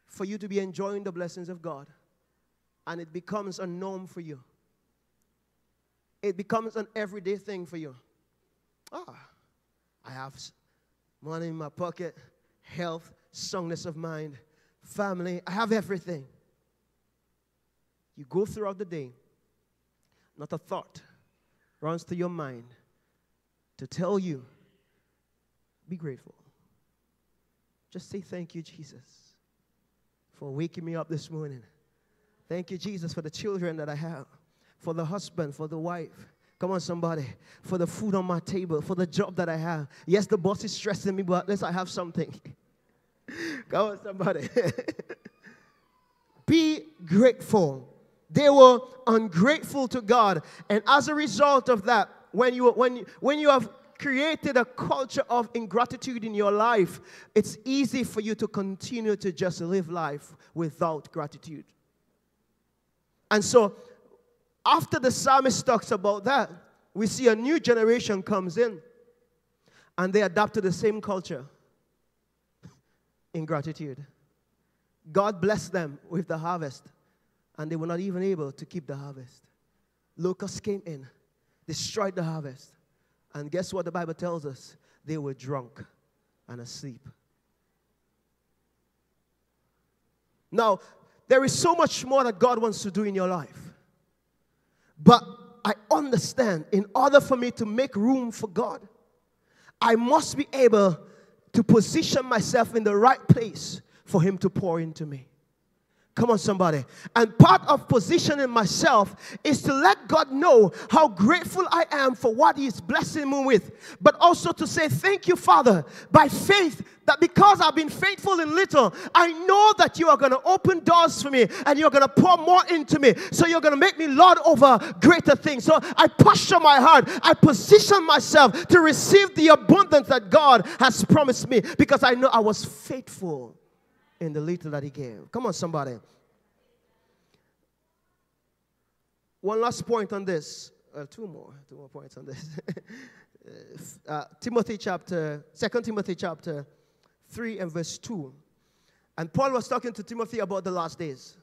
for you to be enjoying the blessings of God and it becomes a norm for you. It becomes an everyday thing for you. Ah, I have money in my pocket, health, soundness of mind, family, I have everything. You go throughout the day, not a thought runs to your mind to tell you, be grateful. Just say thank you, Jesus, for waking me up this morning. Thank you, Jesus, for the children that I have, for the husband, for the wife. Come on, somebody. For the food on my table, for the job that I have. Yes, the boss is stressing me, but at least I have something. <laughs> Come on, somebody. <laughs> Be grateful. They were ungrateful to God. And as a result of that, when you, when, when you have created a culture of ingratitude in your life, it's easy for you to continue to just live life without gratitude. And so, after the psalmist talks about that, we see a new generation comes in and they adapt to the same culture <laughs> ingratitude. God blessed them with the harvest, and they were not even able to keep the harvest. Locusts came in, destroyed the harvest, and guess what the Bible tells us? They were drunk and asleep. Now, there is so much more that God wants to do in your life. But I understand in order for me to make room for God, I must be able to position myself in the right place for Him to pour into me. Come on, somebody. And part of positioning myself is to let God know how grateful I am for what He's blessing me with, but also to say, Thank you, Father, by faith that because I've been faithful in little, I know that you are going to open doors for me and you're going to pour more into me. So you're going to make me Lord over greater things. So I posture my heart, I position myself to receive the abundance that God has promised me because I know I was faithful in the little that he gave. Come on, somebody. One last point on this. Uh, two more. Two more points on this. <laughs> uh, Timothy chapter, Second Timothy chapter 3 and verse 2. And Paul was talking to Timothy about the last days.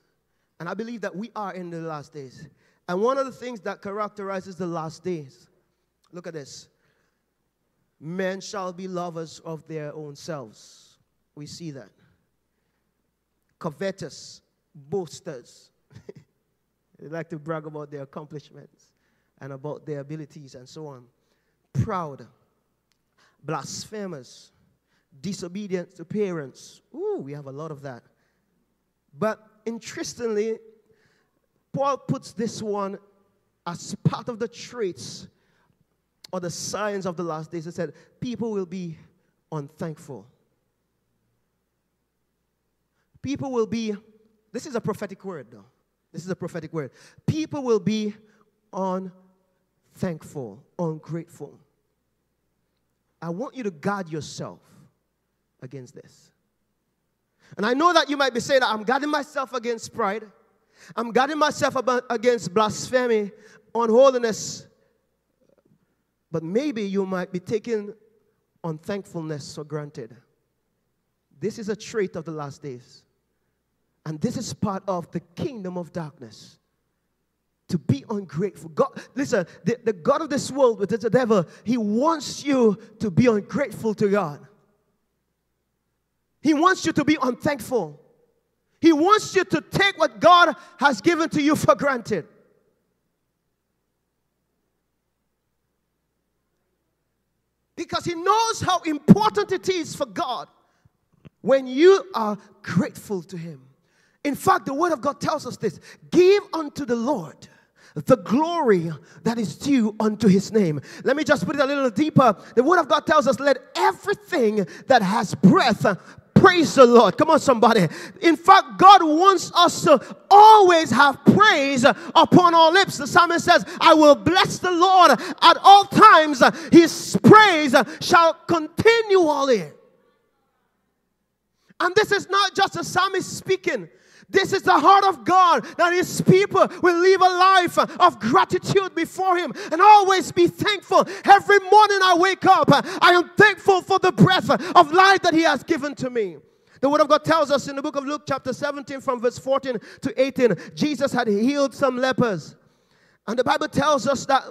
And I believe that we are in the last days. And one of the things that characterizes the last days, look at this. Men shall be lovers of their own selves. We see that covetous, boasters. <laughs> they like to brag about their accomplishments and about their abilities and so on. Proud, blasphemous, disobedient to parents. Ooh, we have a lot of that. But interestingly, Paul puts this one as part of the traits or the signs of the last days. He said, People will be unthankful. People will be, this is a prophetic word, though. This is a prophetic word. People will be unthankful, ungrateful. I want you to guard yourself against this. And I know that you might be saying that I'm guarding myself against pride. I'm guarding myself against blasphemy, unholiness. But maybe you might be taking unthankfulness for granted. This is a trait of the last days. And this is part of the kingdom of darkness. To be ungrateful. God, listen, the, the God of this world, which is the devil, he wants you to be ungrateful to God. He wants you to be unthankful. He wants you to take what God has given to you for granted. Because He knows how important it is for God when you are grateful to Him. In fact, the Word of God tells us this give unto the Lord the glory that is due unto his name. Let me just put it a little deeper. The word of God tells us, let everything that has breath Praise the Lord. Come on, somebody. In fact, God wants us to always have praise upon our lips. The psalmist says, I will bless the Lord at all times. His praise shall continually. And this is not just a psalmist speaking. This is the heart of God that His people will live a life of gratitude before Him and always be thankful. Every morning I wake up, I am thankful for the breath of life that He has given to me. The Word of God tells us in the book of Luke, chapter 17, from verse 14 to 18, Jesus had healed some lepers. And the Bible tells us that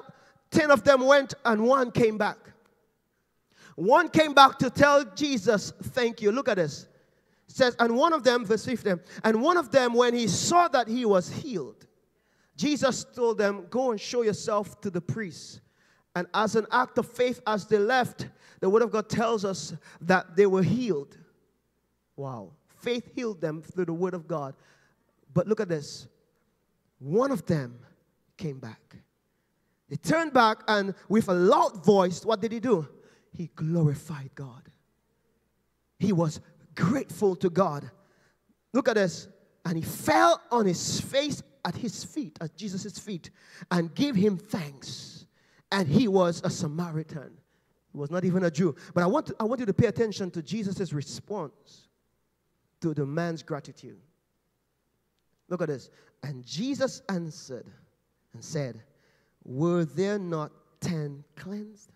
10 of them went and one came back. One came back to tell Jesus, Thank you. Look at this says, and one of them, verse 15, and one of them, when he saw that he was healed, Jesus told them, Go and show yourself to the priest. And as an act of faith, as they left, the word of God tells us that they were healed. Wow. Faith healed them through the word of God. But look at this. One of them came back. They turned back and with a loud voice, what did he do? He glorified God. He was grateful to God. Look at this. And he fell on his face at his feet, at Jesus' feet, and gave him thanks. And he was a Samaritan. He was not even a Jew. But I want, to, I want you to pay attention to Jesus' response to the man's gratitude. Look at this. And Jesus answered and said, Were there not ten cleansed?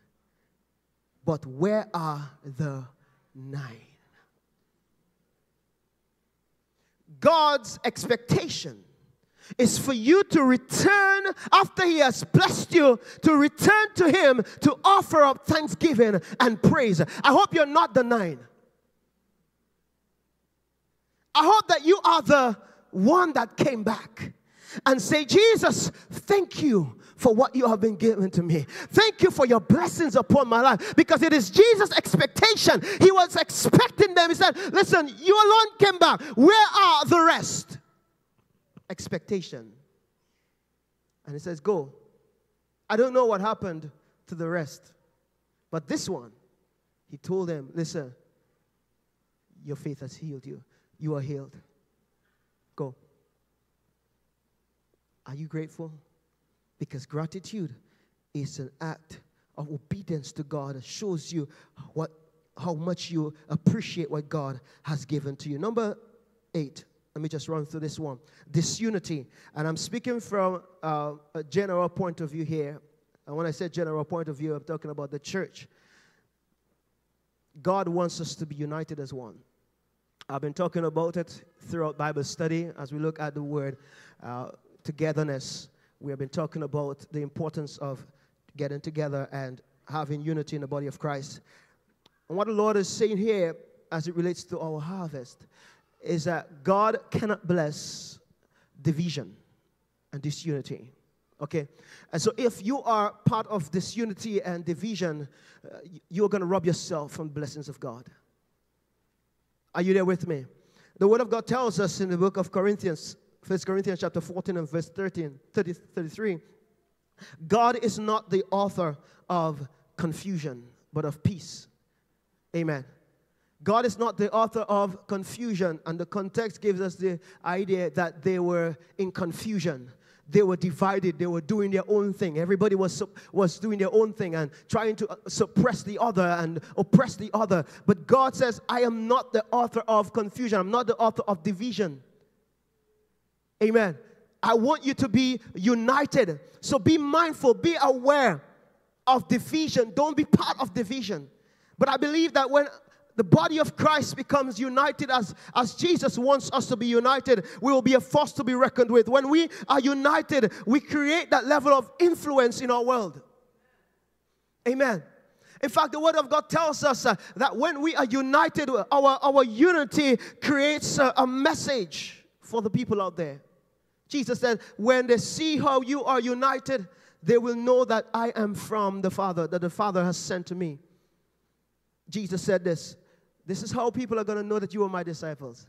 But where are the nine? God's expectation is for you to return after He has blessed you, to return to Him to offer up thanksgiving and praise. I hope you're not the nine. I hope that you are the one that came back and say, Jesus, thank you for what you have been given to me. Thank you for your blessings upon my life because it is Jesus' expectation. He was expecting them. He said, Listen, you alone came back. Where are the rest? Expectation. And he says, Go. I don't know what happened to the rest, but this one, he told them, Listen, your faith has healed you. You are healed. Go. Are you grateful? Because gratitude is an act of obedience to God that shows you what, how much you appreciate what God has given to you. Number eight, let me just run through this one disunity. And I'm speaking from uh, a general point of view here. And when I say general point of view, I'm talking about the church. God wants us to be united as one. I've been talking about it throughout Bible study as we look at the word uh, togetherness we have been talking about the importance of getting together and having unity in the body of Christ. And what the Lord is saying here as it relates to our harvest is that God cannot bless division and disunity. Okay? And so if you are part of disunity and division, uh, you're going to rob yourself from blessings of God. Are you there with me? The Word of God tells us in the book of Corinthians, 1 Corinthians chapter 14 and verse 13, 30, 33. God is not the author of confusion, but of peace. Amen. God is not the author of confusion, and the context gives us the idea that they were in confusion. They were divided, they were doing their own thing. Everybody was, was doing their own thing and trying to uh, suppress the other and oppress the other. But God says, I am not the author of confusion, I'm not the author of division. Amen. I want you to be united. So be mindful, be aware of division. Don't be part of division. But I believe that when the body of Christ becomes united as, as Jesus wants us to be united, we will be a force to be reckoned with. When we are united, we create that level of influence in our world. Amen. In fact, the Word of God tells us uh, that when we are united, our, our unity creates a, a message for the people out there. Jesus said, When they see how you are united, they will know that I am from the Father, that the Father has sent to me. Jesus said this This is how people are going to know that you are my disciples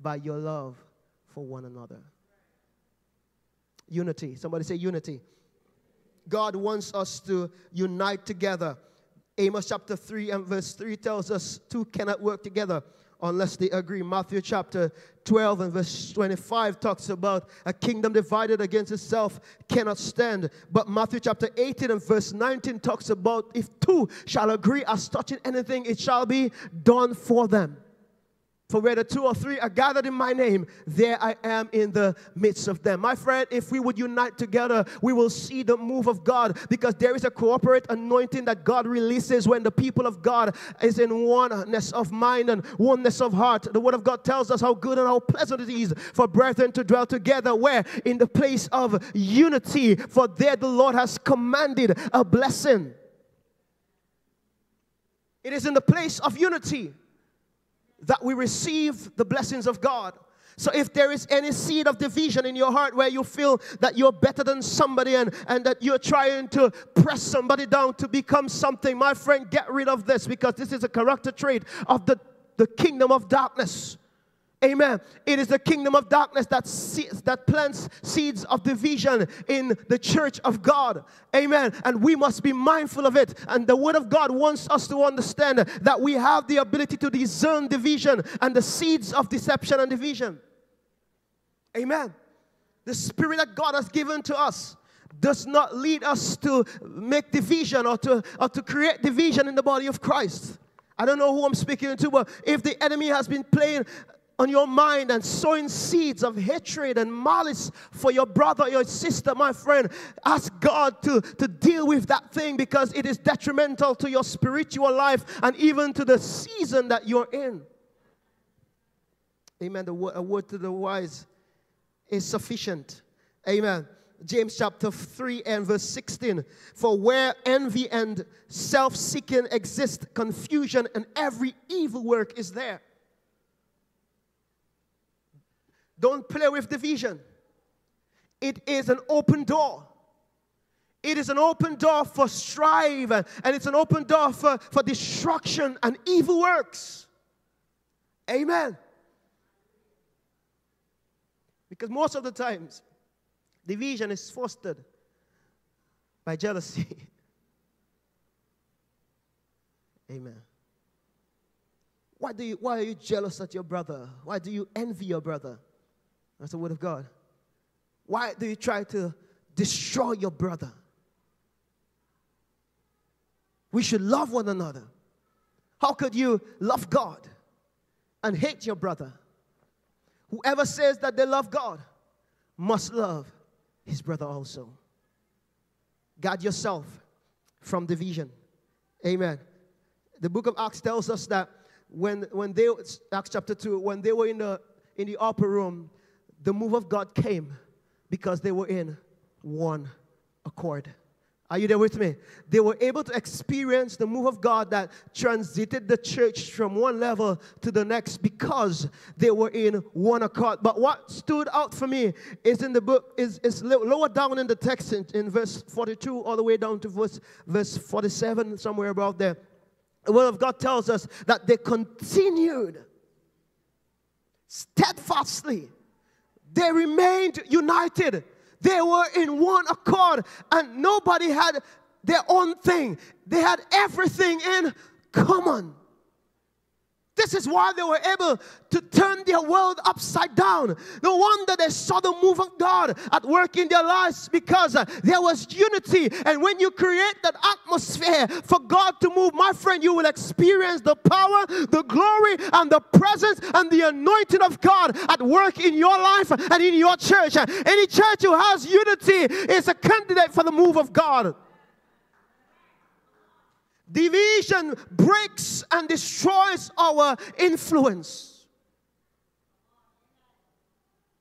by your love for one another. Unity. Somebody say unity. God wants us to unite together. Amos chapter 3 and verse 3 tells us two cannot work together unless they agree. Matthew chapter 12 and verse 25 talks about a kingdom divided against itself cannot stand. But Matthew chapter 18 and verse 19 talks about if two shall agree as touching anything, it shall be done for them. For where the two or three are gathered in my name, there I am in the midst of them. My friend, if we would unite together, we will see the move of God because there is a corporate anointing that God releases when the people of God is in oneness of mind and oneness of heart. The Word of God tells us how good and how pleasant it is for brethren to dwell together. Where? In the place of unity, for there the Lord has commanded a blessing. It is in the place of unity that we receive the blessings of God. So if there is any seed of division in your heart where you feel that you're better than somebody and, and that you're trying to press somebody down to become something, my friend, get rid of this because this is a character trait of the, the kingdom of darkness. Amen. It is the kingdom of darkness that seeds, that plants seeds of division in the church of God. Amen. And we must be mindful of it. And the word of God wants us to understand that we have the ability to discern division and the seeds of deception and division. Amen. The spirit that God has given to us does not lead us to make division or to, or to create division in the body of Christ. I don't know who I'm speaking to, but if the enemy has been playing on your mind and sowing seeds of hatred and malice for your brother, your sister, my friend, ask God to, to deal with that thing because it is detrimental to your spiritual life and even to the season that you're in. Amen. The word, a word to the wise is sufficient. Amen. James chapter 3 and verse 16. For where envy and self seeking exist, confusion and every evil work is there. Don't play with division. It is an open door. It is an open door for strife and it's an open door for, for destruction and evil works. Amen. Because most of the times, division is fostered by jealousy. <laughs> Amen. Why, do you, why are you jealous at your brother? Why do you envy your brother? That's the word of God. Why do you try to destroy your brother? We should love one another. How could you love God and hate your brother? Whoever says that they love God must love his brother also. Guard yourself from division. Amen. The book of Acts tells us that when, when they, Acts chapter 2, when they were in the, in the upper room, the move of God came because they were in one accord. Are you there with me? They were able to experience the move of God that transited the church from one level to the next because they were in one accord. But what stood out for me is in the book, is, is lower down in the text in, in verse 42 all the way down to verse, verse 47, somewhere about there. The word of God tells us that they continued steadfastly they remained united. They were in one accord, and nobody had their own thing. They had everything in common. This is why they were able to turn their world upside down. No wonder they saw the move of God at work in their lives because uh, there was unity. And when you create that atmosphere for God to move, my friend, you will experience the power, the glory, and the presence and the anointing of God at work in your life and in your church. Any church who has unity is a candidate for the move of God. Division breaks and destroys our influence.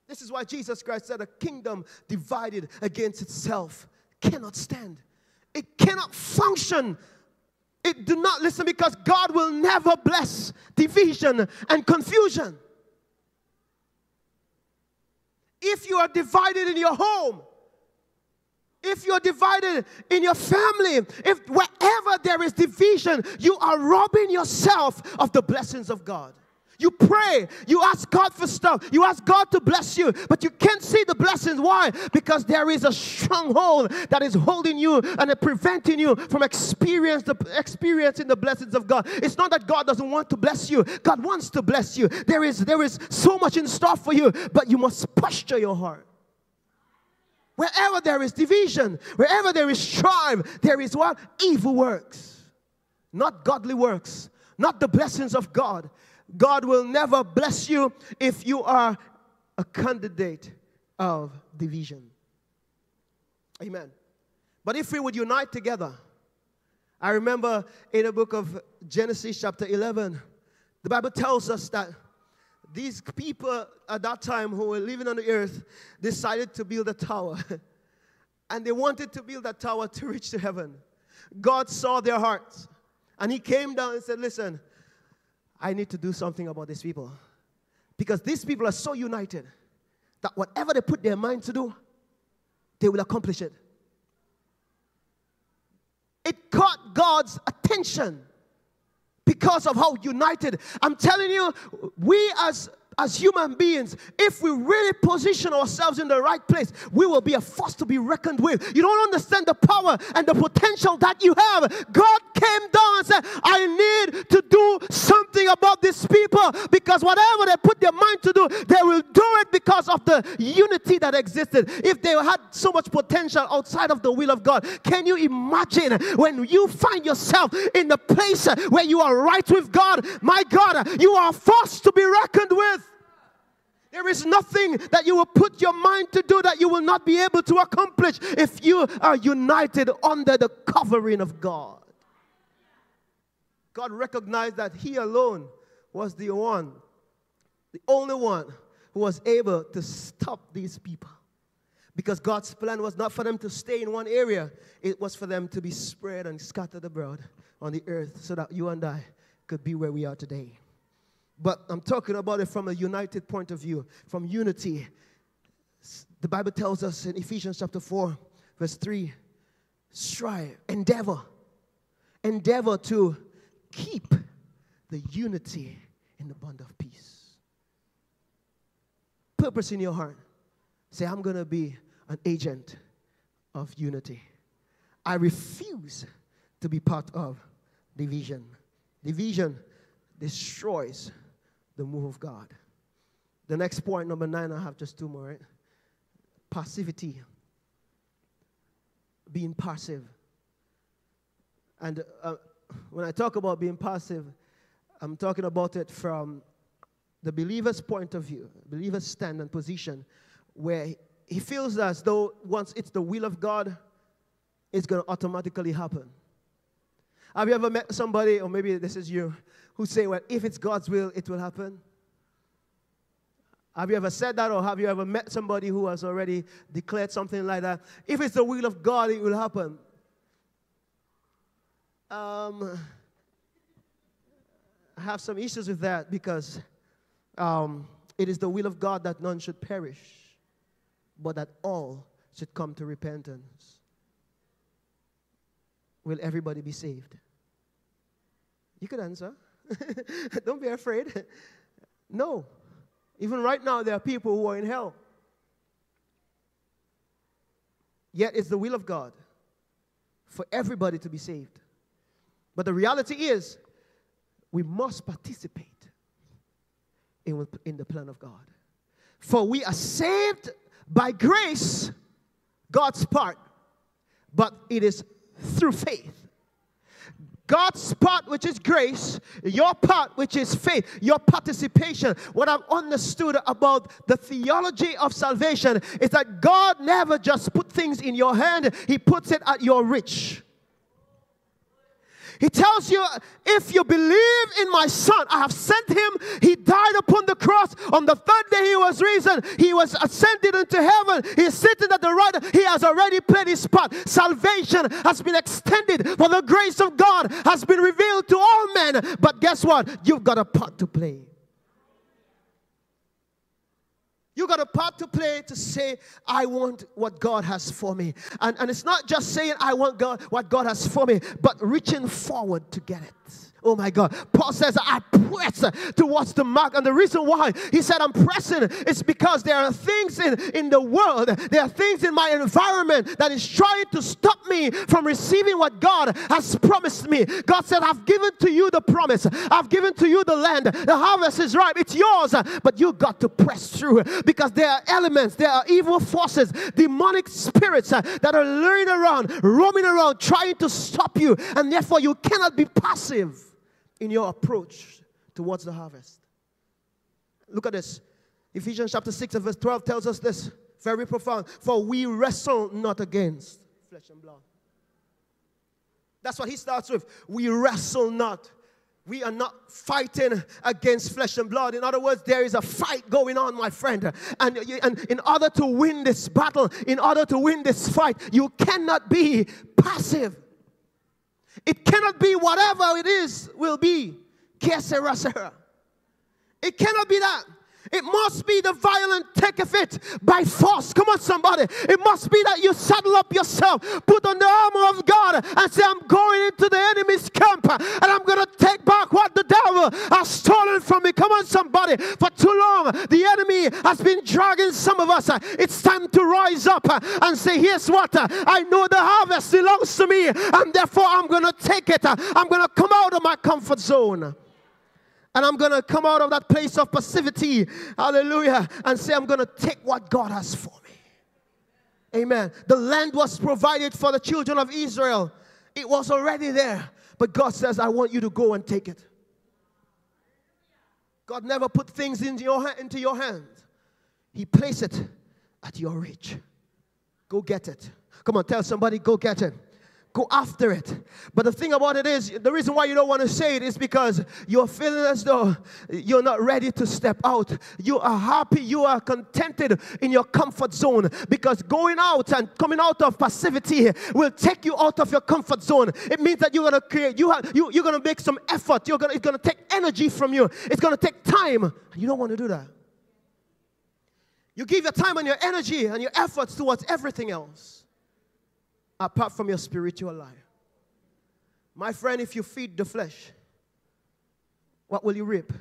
This is why Jesus Christ said a kingdom divided against itself cannot stand. It cannot function. It do not listen because God will never bless division and confusion. If you are divided in your home, if you're divided in your family, if wherever there is division, you are robbing yourself of the blessings of God. You pray, you ask God for stuff, you ask God to bless you, but you can't see the blessings. Why? Because there is a stronghold that is holding you and preventing you from experience the, experiencing the blessings of God. It's not that God doesn't want to bless you, God wants to bless you. There is, there is so much in store for you, but you must posture your heart. Wherever there is division, wherever there is strife, there is what? Evil works, not godly works, not the blessings of God. God will never bless you if you are a candidate of division. Amen. But if we would unite together, I remember in the book of Genesis, chapter 11, the Bible tells us that these people at that time who were living on the earth decided to build a tower. <laughs> and they wanted to build that tower to reach to heaven. God saw their hearts. And He came down and said, Listen, I need to do something about these people. Because these people are so united that whatever they put their mind to do, they will accomplish it. It caught God's attention because of how united. I'm telling you, we as as human beings, if we really position ourselves in the right place, we will be a force to be reckoned with. You don't understand the power and the potential that you have. God came down and said, I need to do something about these people because whatever they put their mind to do, they will do it because of the unity that existed. If they had so much potential outside of the will of God, can you imagine when you find yourself in the place where you are right with God? My God, you are forced to be reckoned with. There is nothing that you will put your mind to do that you will not be able to accomplish if you are united under the covering of God. God recognized that He alone was the one, the only one who was able to stop these people. Because God's plan was not for them to stay in one area, it was for them to be spread and scattered abroad on the earth so that you and I could be where we are today. But I'm talking about it from a united point of view, from unity. The Bible tells us in Ephesians chapter 4, verse 3 strive, endeavor, endeavor to keep the unity in the bond of peace. Purpose in your heart. Say, I'm going to be an agent of unity. I refuse to be part of division. Division destroys the move of God. The next point, number nine, I have just two more, right? Passivity. Being passive. And uh, when I talk about being passive, I'm talking about it from the believer's point of view, believer's stand and position, where he feels as though once it's the will of God, it's going to automatically happen. Have you ever met somebody, or maybe this is you, who say, well, if it's God's will, it will happen? Have you ever said that, or have you ever met somebody who has already declared something like that? If it's the will of God, it will happen. Um, I have some issues with that because um, it is the will of God that none should perish, but that all should come to repentance. Will everybody be saved? You could answer. <laughs> Don't be afraid. No. Even right now, there are people who are in hell. Yet it's the will of God for everybody to be saved. But the reality is, we must participate in, in the plan of God. For we are saved by grace, God's part, but it is through faith. God's part, which is grace, your part, which is faith, your participation. What I've understood about the theology of salvation is that God never just put things in your hand, He puts it at your reach. He tells you, if you believe in my son, I have sent him. He died upon the cross. On the third day, he was risen. He was ascended into heaven. He is sitting at the right. He has already played his part. Salvation has been extended, for the grace of God has been revealed to all men. But guess what? You've got a part to play. You got a part to play to say, I want what God has for me. And, and it's not just saying, I want God, what God has for me, but reaching forward to get it. Oh my God. Paul says, I press towards the mark. And the reason why he said I'm pressing is because there are things in, in the world, there are things in my environment that is trying to stop me from receiving what God has promised me. God said, I've given to you the promise, I've given to you the land. The harvest is ripe, it's yours, but you got to press through because there are elements, there are evil forces, demonic spirits uh, that are luring around, roaming around, trying to stop you, and therefore you cannot be passive in your approach towards the harvest. Look at this. Ephesians chapter 6 and verse 12 tells us this very profound. For we wrestle not against flesh and blood. That's what he starts with. We wrestle not. We are not fighting against flesh and blood. In other words, there is a fight going on, my friend. And, and in order to win this battle, in order to win this fight, you cannot be passive. It cannot be whatever it is will be. Que sera, sera. It cannot be that. It must be the violent taketh it by force. Come on, somebody. It must be that you saddle up yourself, put on the armor of God, and say, I'm going into the enemy's camp and I'm going to take back what the devil has stolen from me. Come on, somebody. For too long, the enemy has been dragging some of us. It's time to rise up and say, Here's what uh, I know the harvest belongs to me, and therefore I'm going to take it. I'm going to come out of my comfort zone. And I'm going to come out of that place of passivity, hallelujah, and say, I'm going to take what God has for me. Amen. The land was provided for the children of Israel, it was already there. But God says, I want you to go and take it. God never put things into your, into your hand, He placed it at your reach. Go get it. Come on, tell somebody, go get it. Go after it. But the thing about it is, the reason why you don't want to say it is because you're feeling as though you're not ready to step out. You are happy, you are contented in your comfort zone because going out and coming out of passivity will take you out of your comfort zone. It means that you're going to create, you have, you, you're going to make some effort. You're to, it's going to take energy from you. It's going to take time. You don't want to do that. You give your time and your energy and your efforts towards everything else apart from your spiritual life. My friend, if you feed the flesh, what will you reap?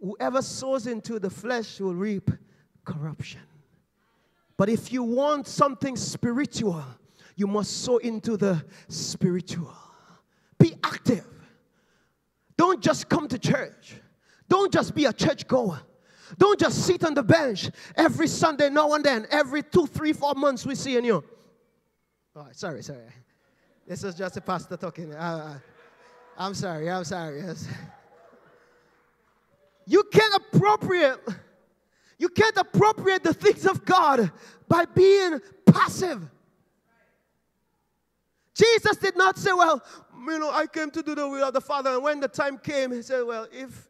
whoever sows into the flesh will reap corruption. But if you want something spiritual, you must sow into the spiritual. Be active. Don't just come to church. Don't just be a church goer. Don't just sit on the bench every Sunday, now and then. Every two, three, four months, we see in you. Oh, sorry, sorry. This is just a pastor talking. Uh, uh, I'm sorry, I'm sorry. Yes. You can't appropriate, you can't appropriate the things of God by being passive. Jesus did not say, Well, you know, I came to do the will of the Father. And when the time came, he said, Well, if,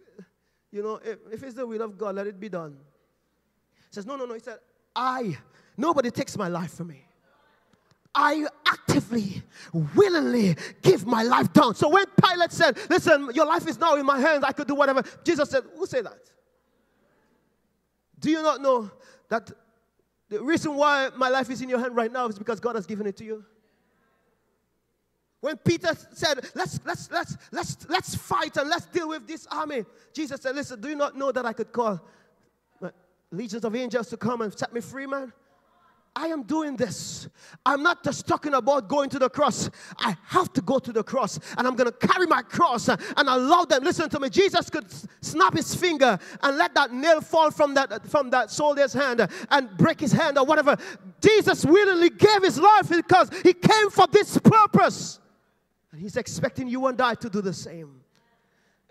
you know, if, if it's the will of God, let it be done. He says, No, no, no. He said, I, nobody takes my life from me. I actively, willingly give my life down. So when Pilate said, Listen, your life is now in my hands, I could do whatever, Jesus said, Who said that? Do you not know that the reason why my life is in your hand right now is because God has given it to you? When Peter said, let's, let's, let's, let's, let's fight and let's deal with this army, Jesus said, Listen, do you not know that I could call legions of angels to come and set me free, man? I am doing this. I'm not just talking about going to the cross. I have to go to the cross and I'm going to carry my cross and allow them. Listen to me. Jesus could snap his finger and let that nail fall from that, from that soldier's hand and break his hand or whatever. Jesus willingly gave his life because he came for this purpose. And he's expecting you and I to do the same.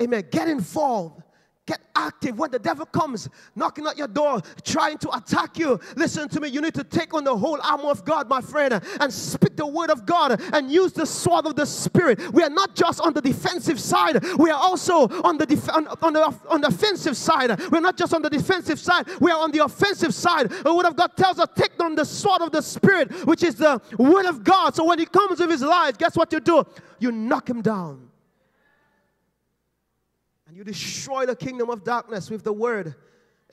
Amen. Get involved. Get active when the devil comes knocking at your door, trying to attack you. Listen to me. You need to take on the whole armor of God, my friend, and speak the word of God and use the sword of the Spirit. We are not just on the defensive side, we are also on the, def- on, on, the, on the offensive side. We're not just on the defensive side, we are on the offensive side. The word of God tells us take on the sword of the Spirit, which is the word of God. So when he comes with his lies, guess what you do? You knock him down. And you destroy the kingdom of darkness with the word.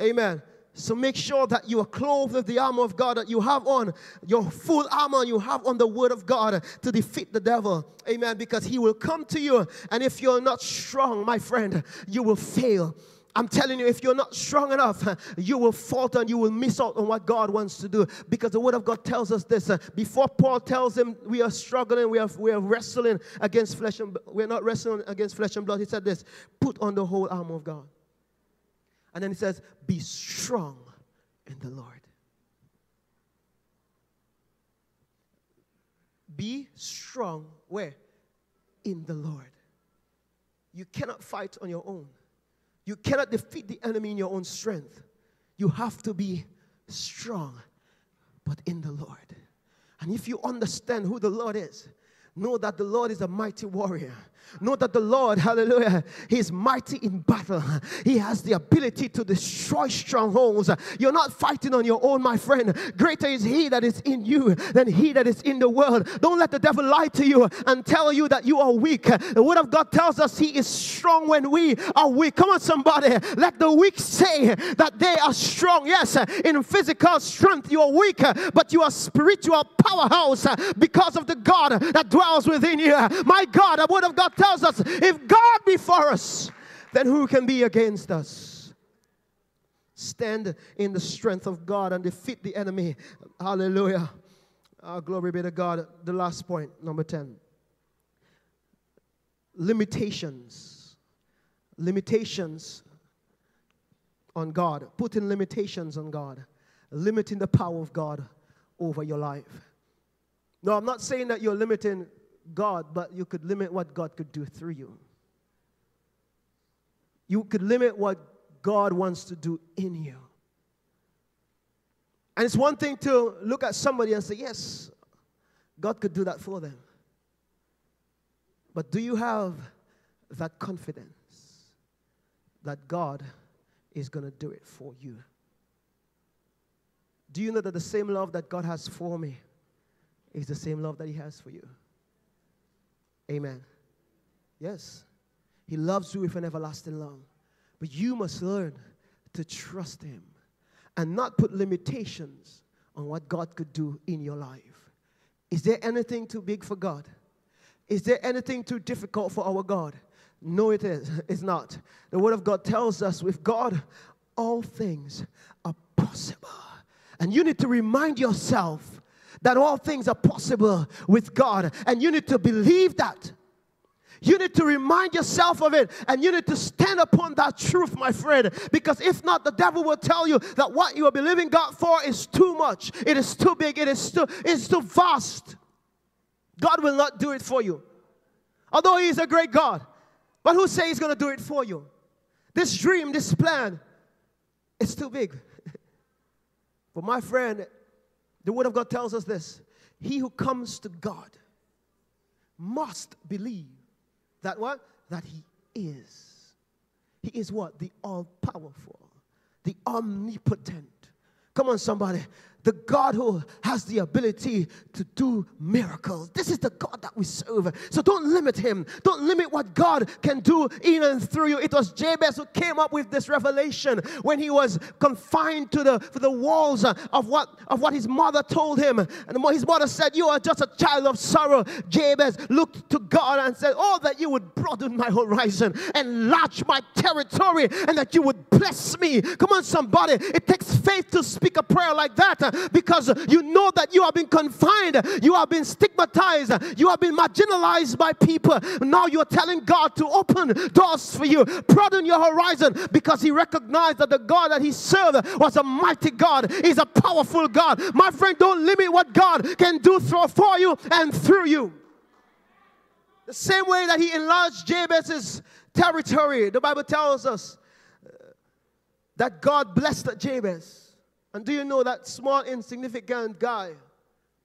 Amen. So make sure that you are clothed with the armor of God, that you have on your full armor, you have on the word of God to defeat the devil. Amen. Because he will come to you, and if you're not strong, my friend, you will fail. I'm telling you, if you're not strong enough, <laughs> you will falter and you will miss out on what God wants to do. Because the Word of God tells us this. Uh, before Paul tells him we are struggling, we are, we are wrestling against flesh and we're not wrestling against flesh and blood. He said this put on the whole armor of God. And then he says, be strong in the Lord. Be strong where? In the Lord. You cannot fight on your own. You cannot defeat the enemy in your own strength. You have to be strong, but in the Lord. And if you understand who the Lord is, know that the Lord is a mighty warrior. Know that the Lord, hallelujah, He is mighty in battle. He has the ability to destroy strongholds. You're not fighting on your own, my friend. Greater is He that is in you than He that is in the world. Don't let the devil lie to you and tell you that you are weak. The Word of God tells us He is strong when we are weak. Come on, somebody. Let the weak say that they are strong. Yes, in physical strength, you are weak, but you are spiritual powerhouse because of the God that dwells within you. My God, the Word of God tells us if God be for us, then who can be against us? Stand in the strength of God and defeat the enemy. Hallelujah. Oh, glory be to God. The last point, number 10. Limitations. Limitations on God. Putting limitations on God. Limiting the power of God over your life. No, I'm not saying that you're limiting God, but you could limit what God could do through you. You could limit what God wants to do in you. And it's one thing to look at somebody and say, Yes, God could do that for them. But do you have that confidence that God is going to do it for you? Do you know that the same love that God has for me is the same love that He has for you? Amen. Yes. He loves you with an everlasting love. But you must learn to trust Him and not put limitations on what God could do in your life. Is there anything too big for God? Is there anything too difficult for our God? No, it is. <laughs> It's not. The Word of God tells us with God, all things are possible. And you need to remind yourself that all things are possible with God. And you need to believe that. You need to remind yourself of it and you need to stand upon that truth, my friend. Because if not, the devil will tell you that what you are believing God for is too much, it is too big, it is too, it's too vast. God will not do it for you. Although He is a great God. But who say He's going to do it for you? This dream, this plan, it's too big. <laughs> but my friend, the Word of God tells us this He who comes to God must believe that what? That He is. He is what? The all powerful, the omnipotent. Come on, somebody the God who has the ability to do miracles. This is the God that we serve. So don't limit him. Don't limit what God can do in and through you. It was Jabez who came up with this revelation when he was confined to the, the walls of what, of what his mother told him. And his mother said, You are just a child of sorrow. Jabez looked to God and said, Oh, that you would broaden my horizon, and enlarge my territory, and that you would bless me. Come on, somebody. It takes faith to speak a prayer like that because you know that you have been confined, you have been stigmatized, you have been marginalized by people. Now you're telling God to open doors for you, broaden your horizon because He recognized that the God that He served was a mighty God, He's a powerful God. My friend, don't limit what God can do through for you and through you. The same way that He enlarged Jabez's territory, the Bible tells us that God blessed Jabez. And do you know that small, insignificant guy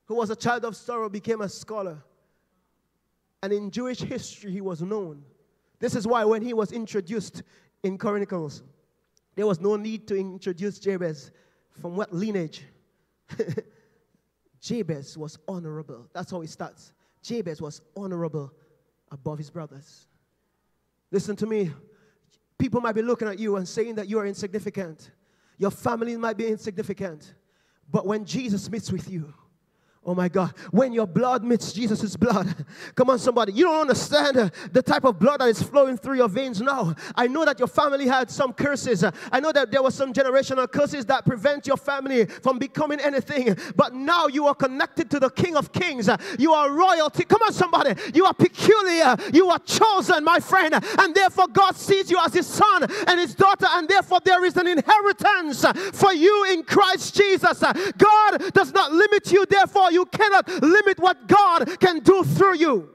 who was a child of sorrow became a scholar? And in Jewish history, he was known. This is why when he was introduced in Chronicles, there was no need to introduce Jabez from what lineage. <laughs> Jabez was honorable. That's how it starts. Jabez was honorable above his brothers. Listen to me. People might be looking at you and saying that you are insignificant. Your family might be insignificant. But when Jesus meets with you, Oh my God. When your blood meets Jesus' blood, come on, somebody. You don't understand uh, the type of blood that is flowing through your veins now. I know that your family had some curses. I know that there were some generational curses that prevent your family from becoming anything. But now you are connected to the King of Kings. You are royalty. Come on, somebody. You are peculiar. You are chosen, my friend. And therefore, God sees you as his son and his daughter. And therefore, there is an inheritance for you in Christ Jesus. God does not limit you. Therefore, you cannot limit what God can do through you.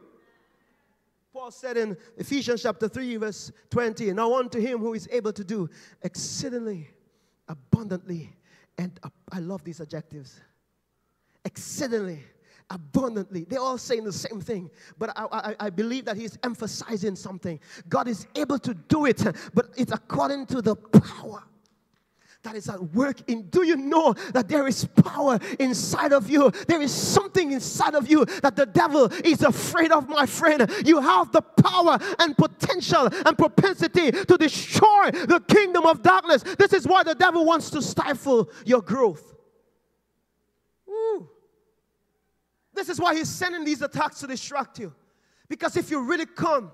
Paul said in Ephesians chapter 3, verse 20, Now unto him who is able to do exceedingly, abundantly, and I love these adjectives exceedingly, abundantly. They're all saying the same thing, but I, I, I, believe that he's emphasizing something. God is able to do it, but it's according to the power that is at work in. Do you know that there is power inside of you? There is something inside of you that the devil is afraid of, my friend. You have the power and potential and propensity to destroy the kingdom of darkness. This is why the devil wants to stifle your growth. This is why he's sending these attacks to distract you. Because if you really come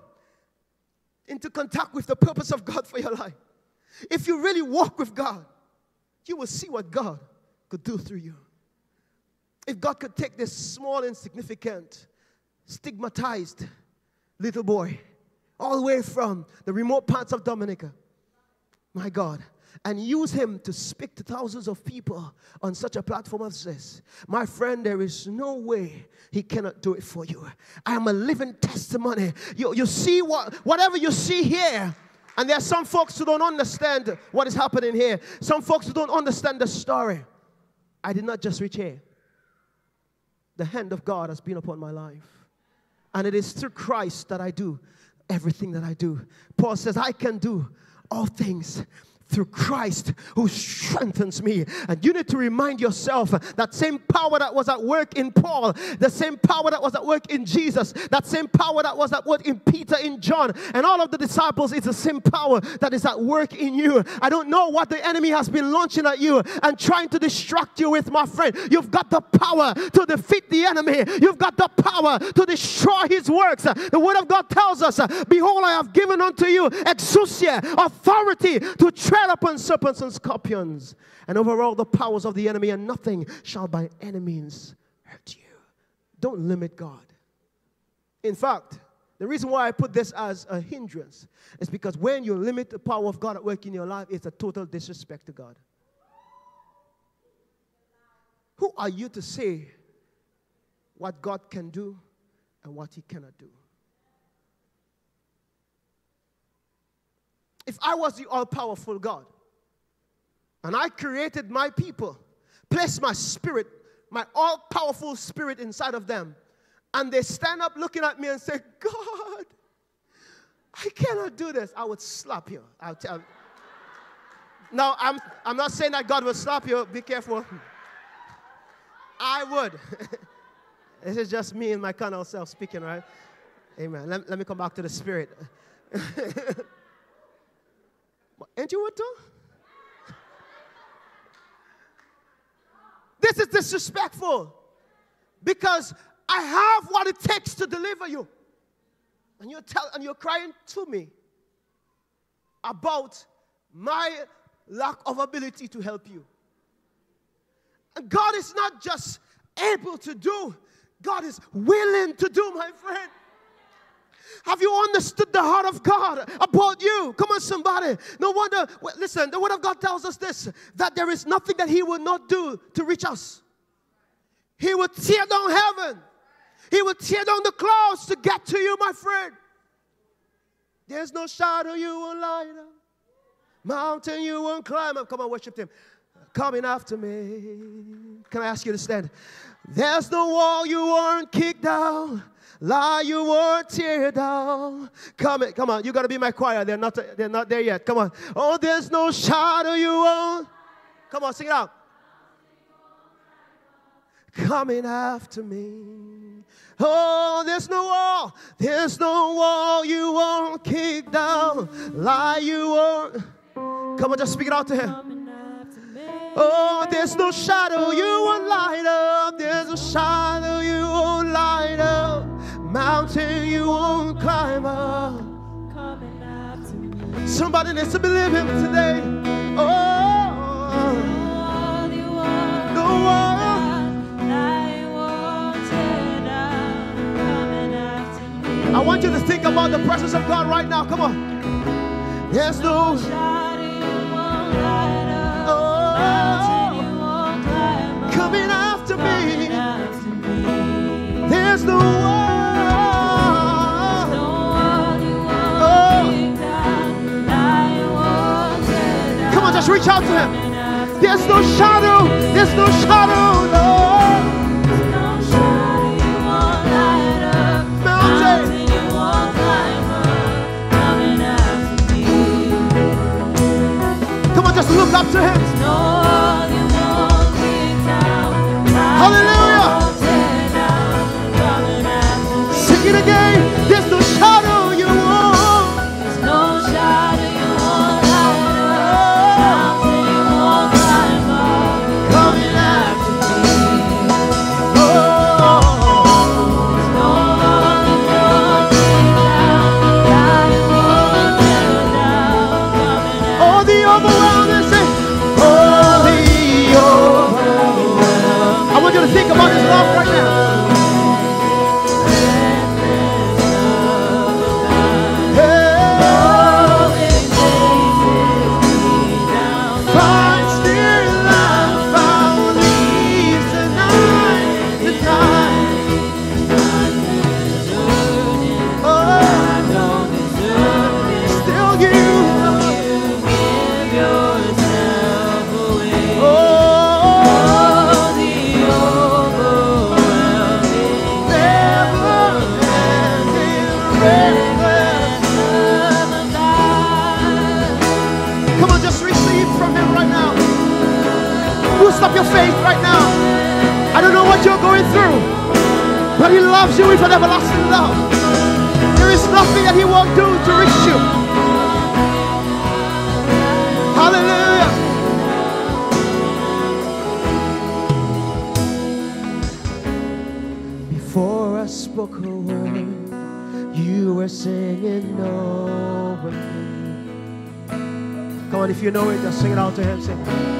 into contact with the purpose of God for your life, if you really walk with God, you will see what God could do through you. If God could take this small, insignificant, stigmatized little boy all the way from the remote parts of Dominica, my God, and use him to speak to thousands of people on such a platform as this. My friend, there is no way he cannot do it for you. I am a living testimony. You, you see what whatever you see here and there are some folks who don't understand what is happening here. Some folks who don't understand the story. I did not just reach here. The hand of God has been upon my life. And it is through Christ that I do everything that I do. Paul says, I can do all things through Christ who strengthens me. And you need to remind yourself that same power that was at work in Paul, the same power that was at work in Jesus, that same power that was at work in Peter, in John, and all of the disciples is the same power that is at work in you. I don't know what the enemy has been launching at you and trying to distract you with, my friend. You've got the power to defeat the enemy, you've got the power to destroy his works. The word of God tells us, Behold, I have given unto you exousia, authority to tread upon serpents and scorpions and over all the powers of the enemy, and nothing shall by any means hurt you. Don't limit God. In fact, the reason why I put this as a hindrance is because when you limit the power of God at work in your life, it's a total disrespect to God. Who are you to say what God can do and what He cannot do? If I was the all powerful God and I created my people, placed my spirit, my all powerful spirit inside of them, and they stand up looking at me and say, God, I cannot do this, I would slap you. I'll tell Now, I'm, I'm not saying that God will slap you, be careful. I would. <laughs> this is just me and my carnal self speaking, right? Amen. Let, let me come back to the spirit. <laughs> Too? This is disrespectful because I have what it takes to deliver you. And you're, tell, and you're crying to me about my lack of ability to help you. And God is not just able to do, God is willing to do, my friend. Have you understood the heart of God about you? Come on, somebody. No wonder, listen, the Word of God tells us this that there is nothing that He will not do to reach us. He will tear down heaven, He will tear down the clouds to get to you, my friend. There's no shadow you won't light up, mountain you won't climb up. Come on, worship Him. Coming after me. Can I ask you to stand? There's no wall you won't kick down. Lie you won't tear down. Come on, come on. You gotta be my choir. They're not they're not there yet. Come on. Oh, there's no shadow you won't. Come on, sing it out. Coming after me. Oh, there's no wall. There's no wall you won't kick down. Lie you won't. Come on, just speak it out to him. Oh, there's no shadow you won't light up. There's no shadow you won't light up. Mountain you won't climb up. Somebody needs to believe him today. Oh, no I want you to think about the presence of God right now. Come on. There's no coming after me. There's no one. Just reach out to him. There's no shadow. There's no shadow. Mountain. Come on, just look up to him. Loves you with an everlasting love. There is nothing that He won't do to reach you. Hallelujah. Before I spoke a word, you were singing over me. Come on, if you know it, just sing it out to him. Sing.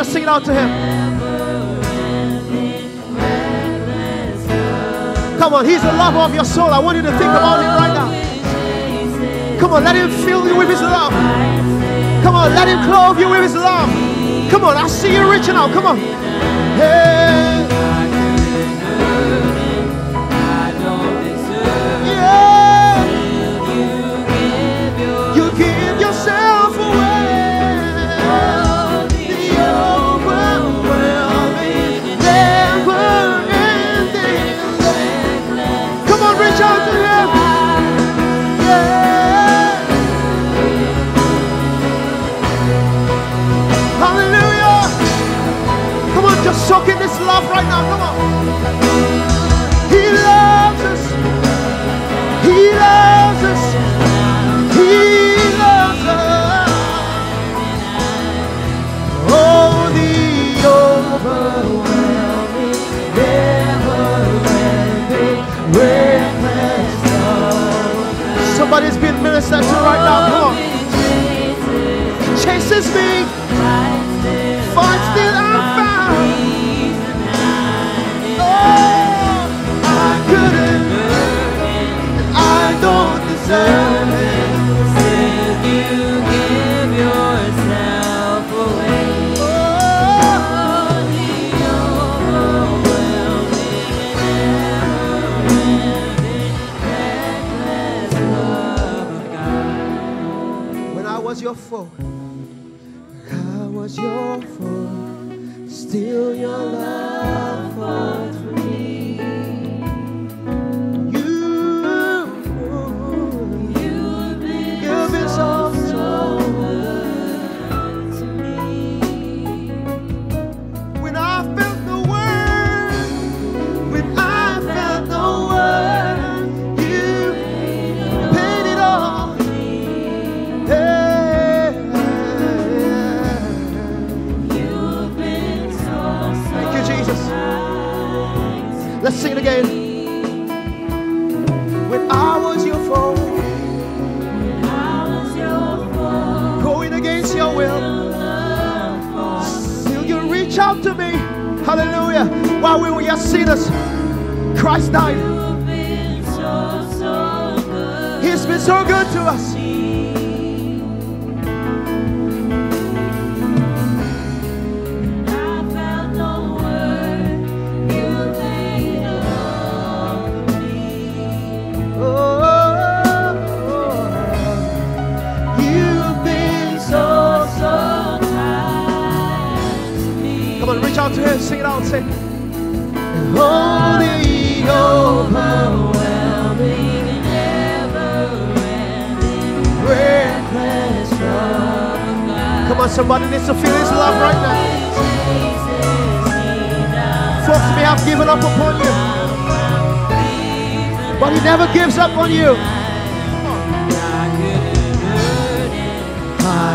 Just sing it out to him? Come on, he's the lover of your soul. I want you to think about him right now. Come on, let him fill you with his love. Come on, let him clothe you with his love. Come on, I see you reaching out. Come on. Hey. Right now. Come on. He loves us. He loves us. He loves us. Oh, the overwhelming, never-ending, reckless love. Somebody's being ministered to right now. Come on. Chases me. Fight still I'm your foe, I was your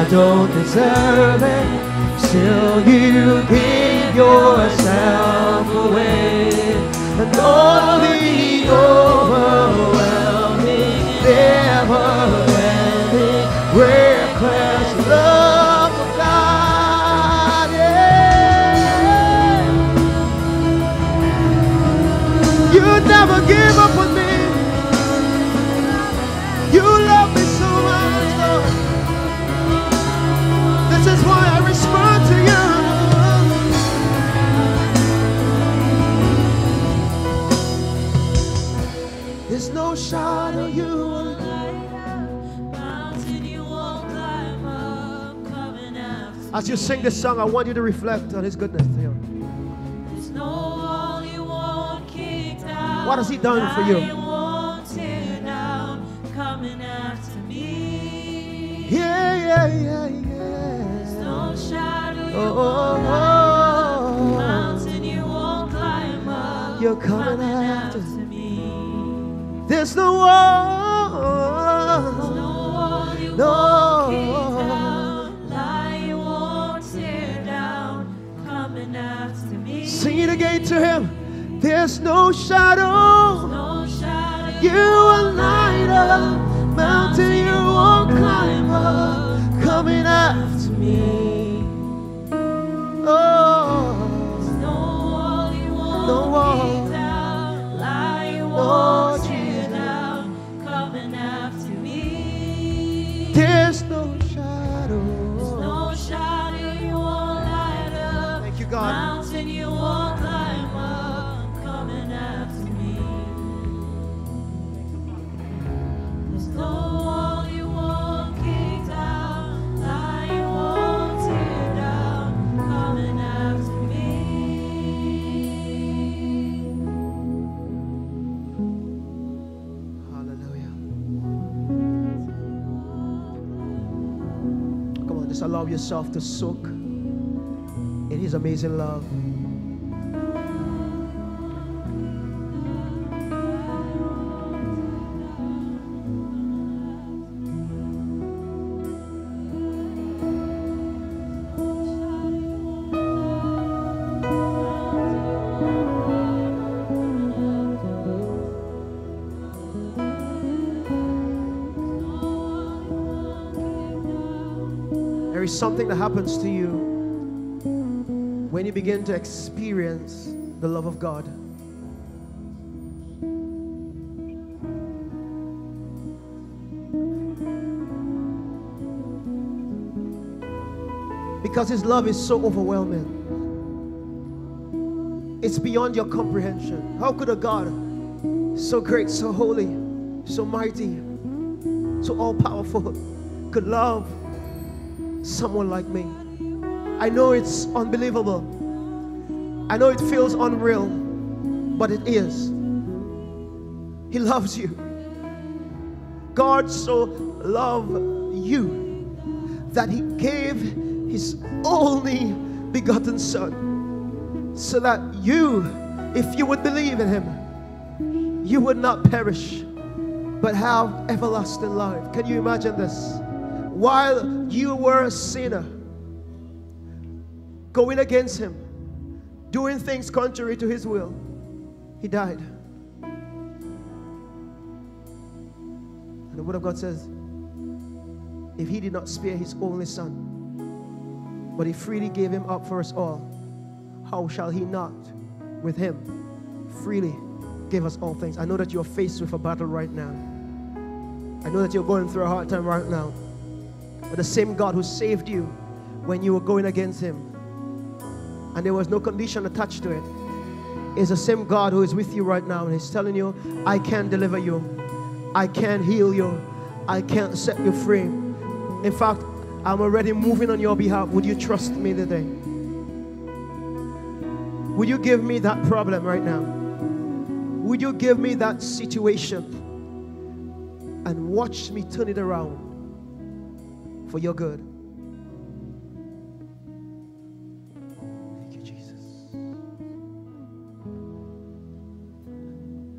I don't deserve it. Still, you give yourself away. And all the overwhelming, As you sing this song, I want you to reflect on His goodness. to you. What has He done for you? Yeah, yeah, yeah, yeah. Oh, oh, oh. You're coming after me. There's no. No. Again to Him. There's no shadow. You will light up mountain you won't climb up, coming after me. Oh, no wall, no There's no yourself to soak in His amazing love. Something that happens to you when you begin to experience the love of God. Because His love is so overwhelming. It's beyond your comprehension. How could a God so great, so holy, so mighty, so all powerful could love someone like me? I know it's unbelievable. I know it feels unreal, but it is. He loves you. God so loved you that He gave His only begotten Son so that you, if you would believe in Him, you would not perish but have everlasting life. Can you imagine this? While you were a sinner, going against him, doing things contrary to his will, he died. And the word of God says, if he did not spare his only son, but he freely gave him up for us all, how shall he not with him freely give us all things? I know that you're faced with a battle right now. I know that you're going through a hard time right now. But the same God who saved you when you were going against him and there was no condition attached to it, is the same God who is with you right now and He's telling you, I can deliver you, I can heal you, I can set you free. In fact, I'm already moving on your behalf. Would you trust me today? Would you give me that problem right now? Would you give me that situation and watch me turn it around for your good? Thank you, Jesus.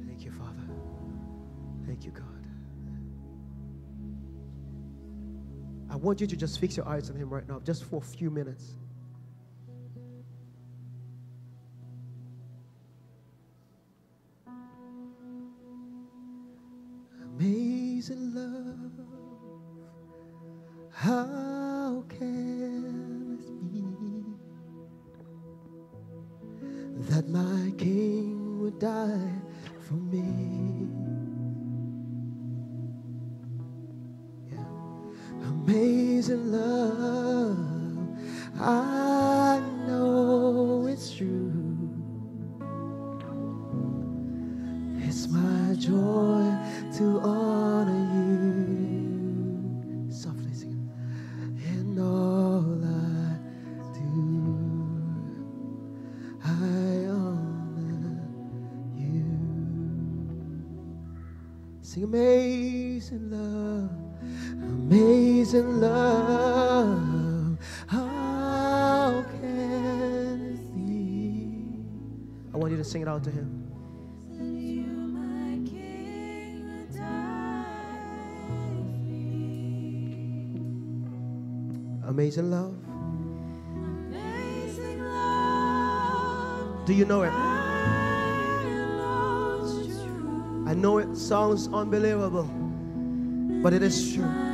Thank you, Father. Thank you, God. I want you to just fix your eyes on Him right now, just for a few minutes. Amazing how can it be that my King would die for me? amazing love. I know it's true. It's my joy to honor amazing love. How can it be? I want you to sing it out to him. Amazing love. Amazing love. Do you know it? I know it sounds unbelievable, but it is true.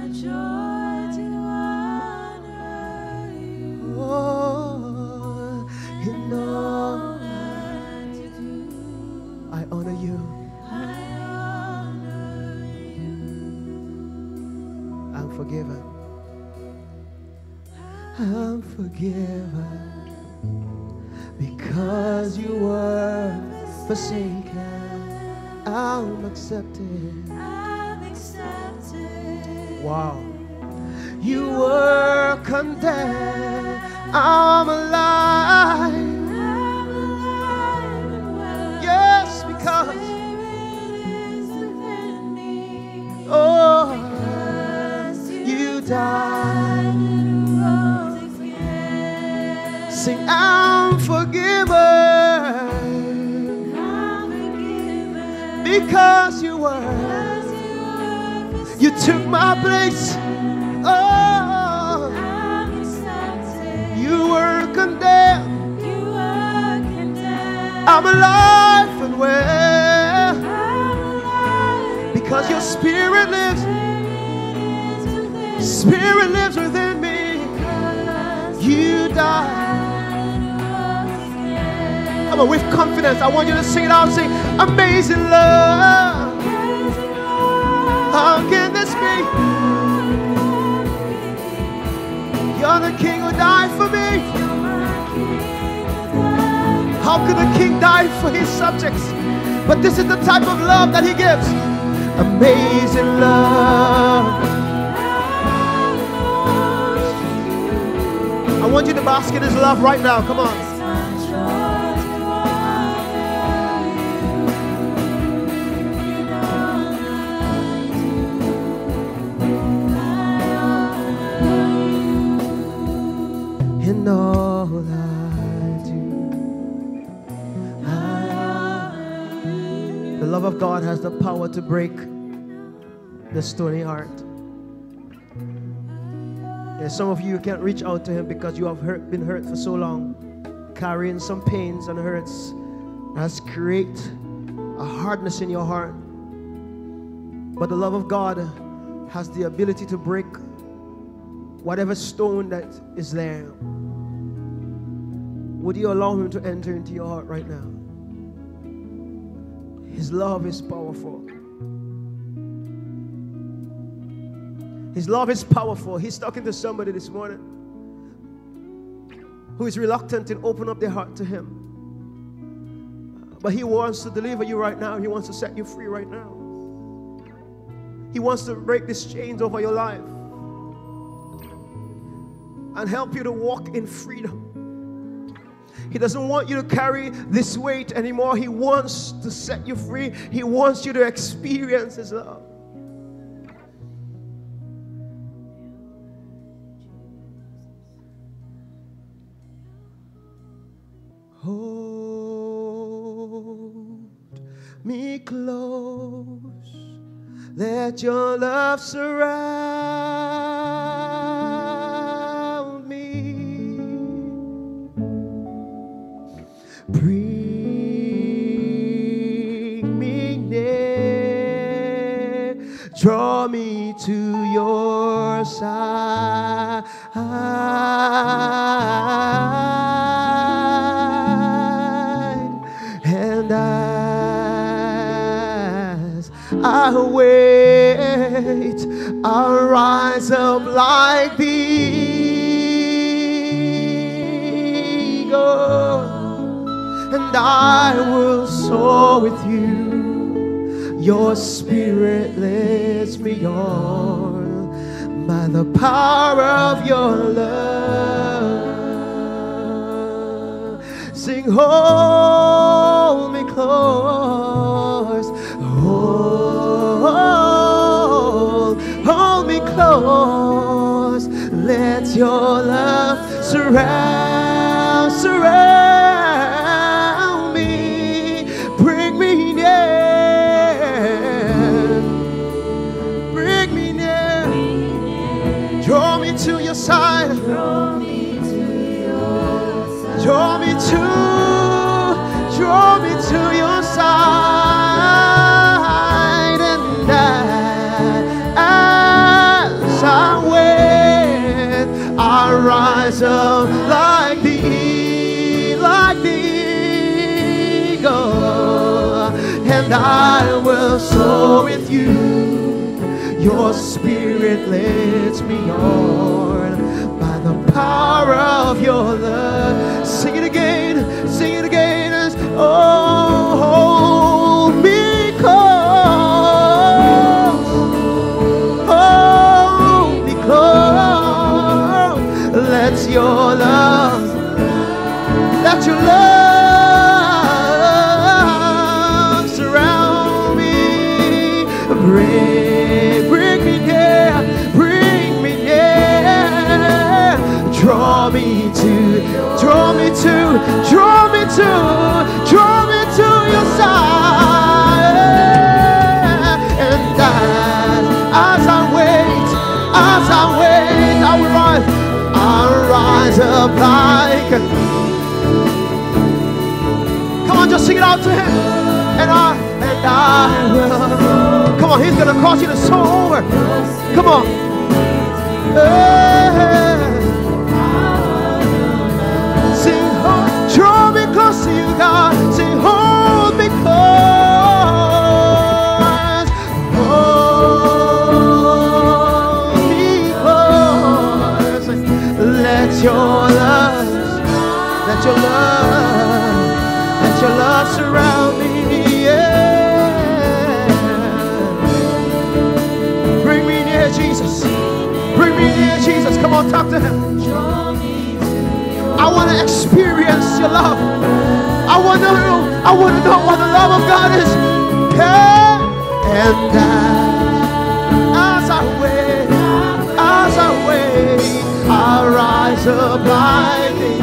Has the power to break the stony heart. And some of you can't reach out to Him because you have hurt, been hurt for so long, carrying some pains and hurts has created a hardness in your heart. But the love of God has the ability to break whatever stone that is there. Would you allow Him to enter into your heart right now? His love is powerful. His love is powerful. He's talking to somebody this morning who is reluctant to open up their heart to Him. But He wants to deliver you right now. He wants to set you free right now. He wants to break these chains over your life and help you to walk in freedom. He doesn't want you to carry this weight anymore. He wants to set you free. He wants you to experience His love. Hold me close. Let your love surround Bring me near. Draw me to your side. And as I wait, I'll rise up like the eagle, and I will soar with you. Your spirit lifts me on by the power of your love. Sing, hold me close. Hold, hold me close. Let your love surround, surround I will soar with you. Your spirit lets me on by the power of your love. Sing it again, sing it again. Oh, hold me close, hold me close. Let your love, let your love draw me to, draw me to your side. And as, as I wait, as I wait, I will rise, I'll rise up like. Come on, just sing it out to him. And I, and I will. Come on, he's gonna cause you to soar over. Come on. Hey. Sing, oh, draw me close to you, God. Sing, hold me. Hold. Let your love, let your love, let your love surround me. Yeah. Bring me near Jesus. Bring me near Jesus. Come on, talk to him. I want to experience your love. I want to know. I want to know what the love of God is. And as I wait, as I wait, I rise up like the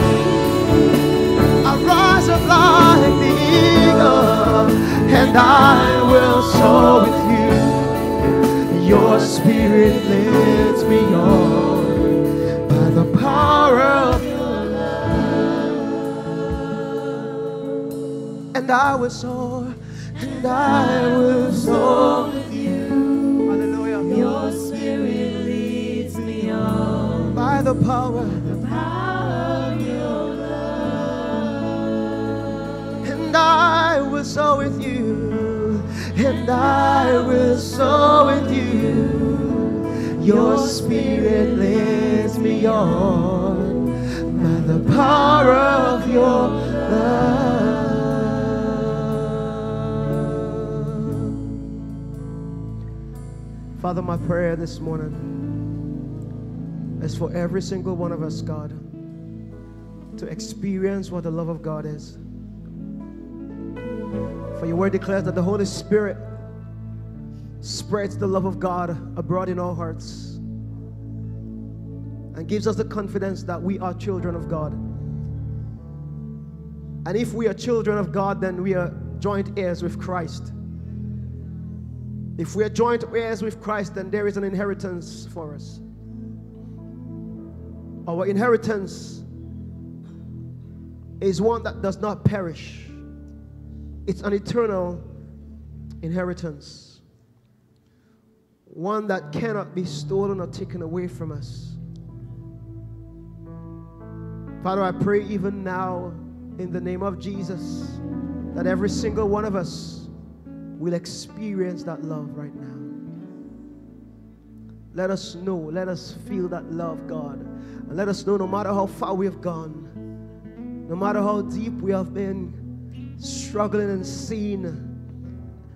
I rise up like the eagle, and I will soar with you. Your spirit leads me on And I will soar, and I will soar with you. Hallelujah. Your spirit leads me on By the power, the power of your love. and I will soar with you, and I will soar with you. Your spirit leads me on by the power of your love. Father, my prayer this morning is for every single one of us, God, to experience what the love of God is. For your word declares that the Holy Spirit spreads the love of God abroad in our hearts and gives us the confidence that we are children of God. And if we are children of God, then we are joint heirs with Christ. If we are joint heirs with Christ, then there is an inheritance for us. Our inheritance is one that does not perish, it's an eternal inheritance, one that cannot be stolen or taken away from us. Father, I pray even now in the name of Jesus that every single one of us will experience that love right now. Let us know, let us feel that love, God. And let us know no matter how far we have gone, no matter how deep we have been struggling and seen,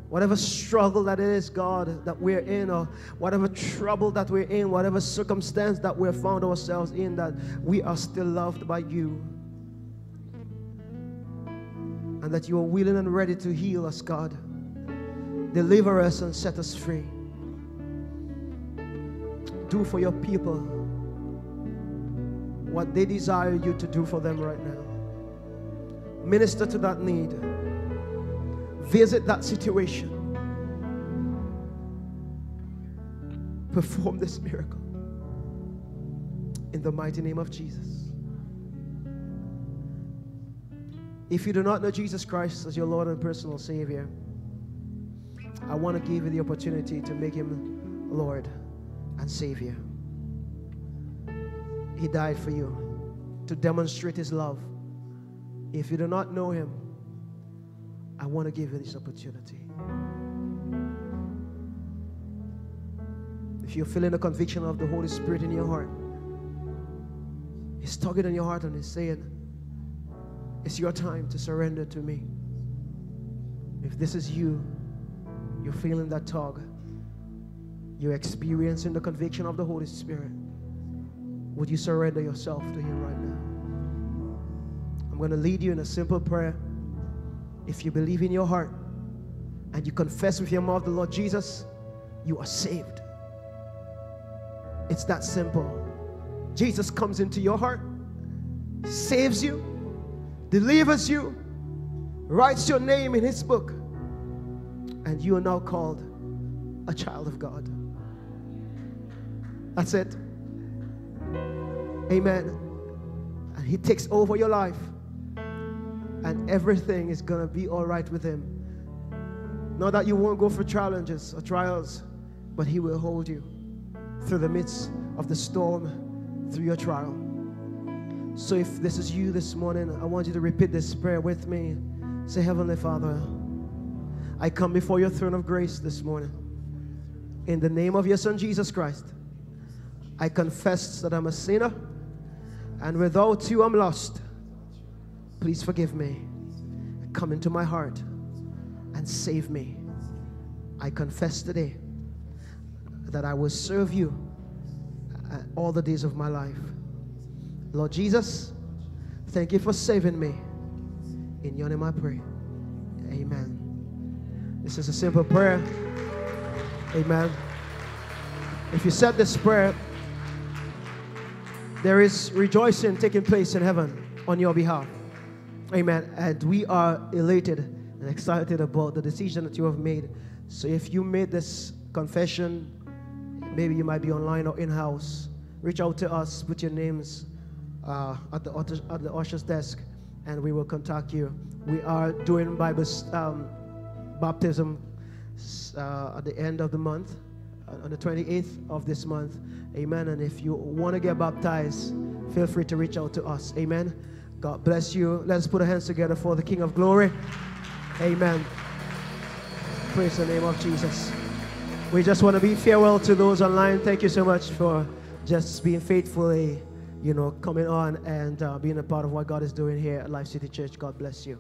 whatever struggle that it is, God, that we're in, or whatever trouble that we're in, whatever circumstance that we've found ourselves in, that we are still loved by you. And that you are willing and ready to heal us, God. Deliver us and set us free. Do for your people what they desire you to do for them right now. Minister to that need. Visit that situation. Perform this miracle. In the mighty name of Jesus. If you do not know Jesus Christ as your Lord and personal Savior, I want to give you the opportunity to make Him Lord and Savior. He died for you to demonstrate His love. If you do not know Him, I want to give you this opportunity. If you're feeling the conviction of the Holy Spirit in your heart, He's tugging on your heart and He's saying, It's your time to surrender to me. If this is you, you're feeling that tug, you're experiencing the conviction of the Holy Spirit, would you surrender yourself to Him right now? I'm going to lead you in a simple prayer. If you believe in your heart and you confess with your mouth the Lord Jesus, you are saved. It's that simple. Jesus comes into your heart, saves you, delivers you, writes your name in His book, and you are now called a child of God. That's it. Amen. And He takes over your life, and everything is going to be all right with Him. Not that you won't go for challenges or trials, but He will hold you through the midst of the storm, through your trial. So if this is you this morning, I want you to repeat this prayer with me. Say, Heavenly Father, I come before your throne of grace this morning. In the name of your Son, Jesus Christ, I confess that I'm a sinner and without you, I'm lost. please forgive me. Come into my heart and save me. I confess today that I will serve you uh, all the days of my life. Lord Jesus, thank you for saving me. In your name I pray. Amen. This is a simple prayer. Amen. If you said this prayer, there is rejoicing taking place in heaven on your behalf. Amen. And we are elated and excited about the decision that you have made. So if you made this confession, maybe you might be online or in house, reach out to us, put your names uh, at, the, at the usher's desk, and we will contact you. We are doing Bible um, baptism uh, at the end of the month, uh, on the 28th of this month. Amen. And if you want to get baptized, feel free to reach out to us. Amen. God bless you. Let's put our hands together for the King of Glory. Amen. Praise the name of Jesus. We just want to be farewell to those online. Thank you so much for just being faithfully, you know, coming on and uh, being a part of what God is doing here at Life City Church. God bless you.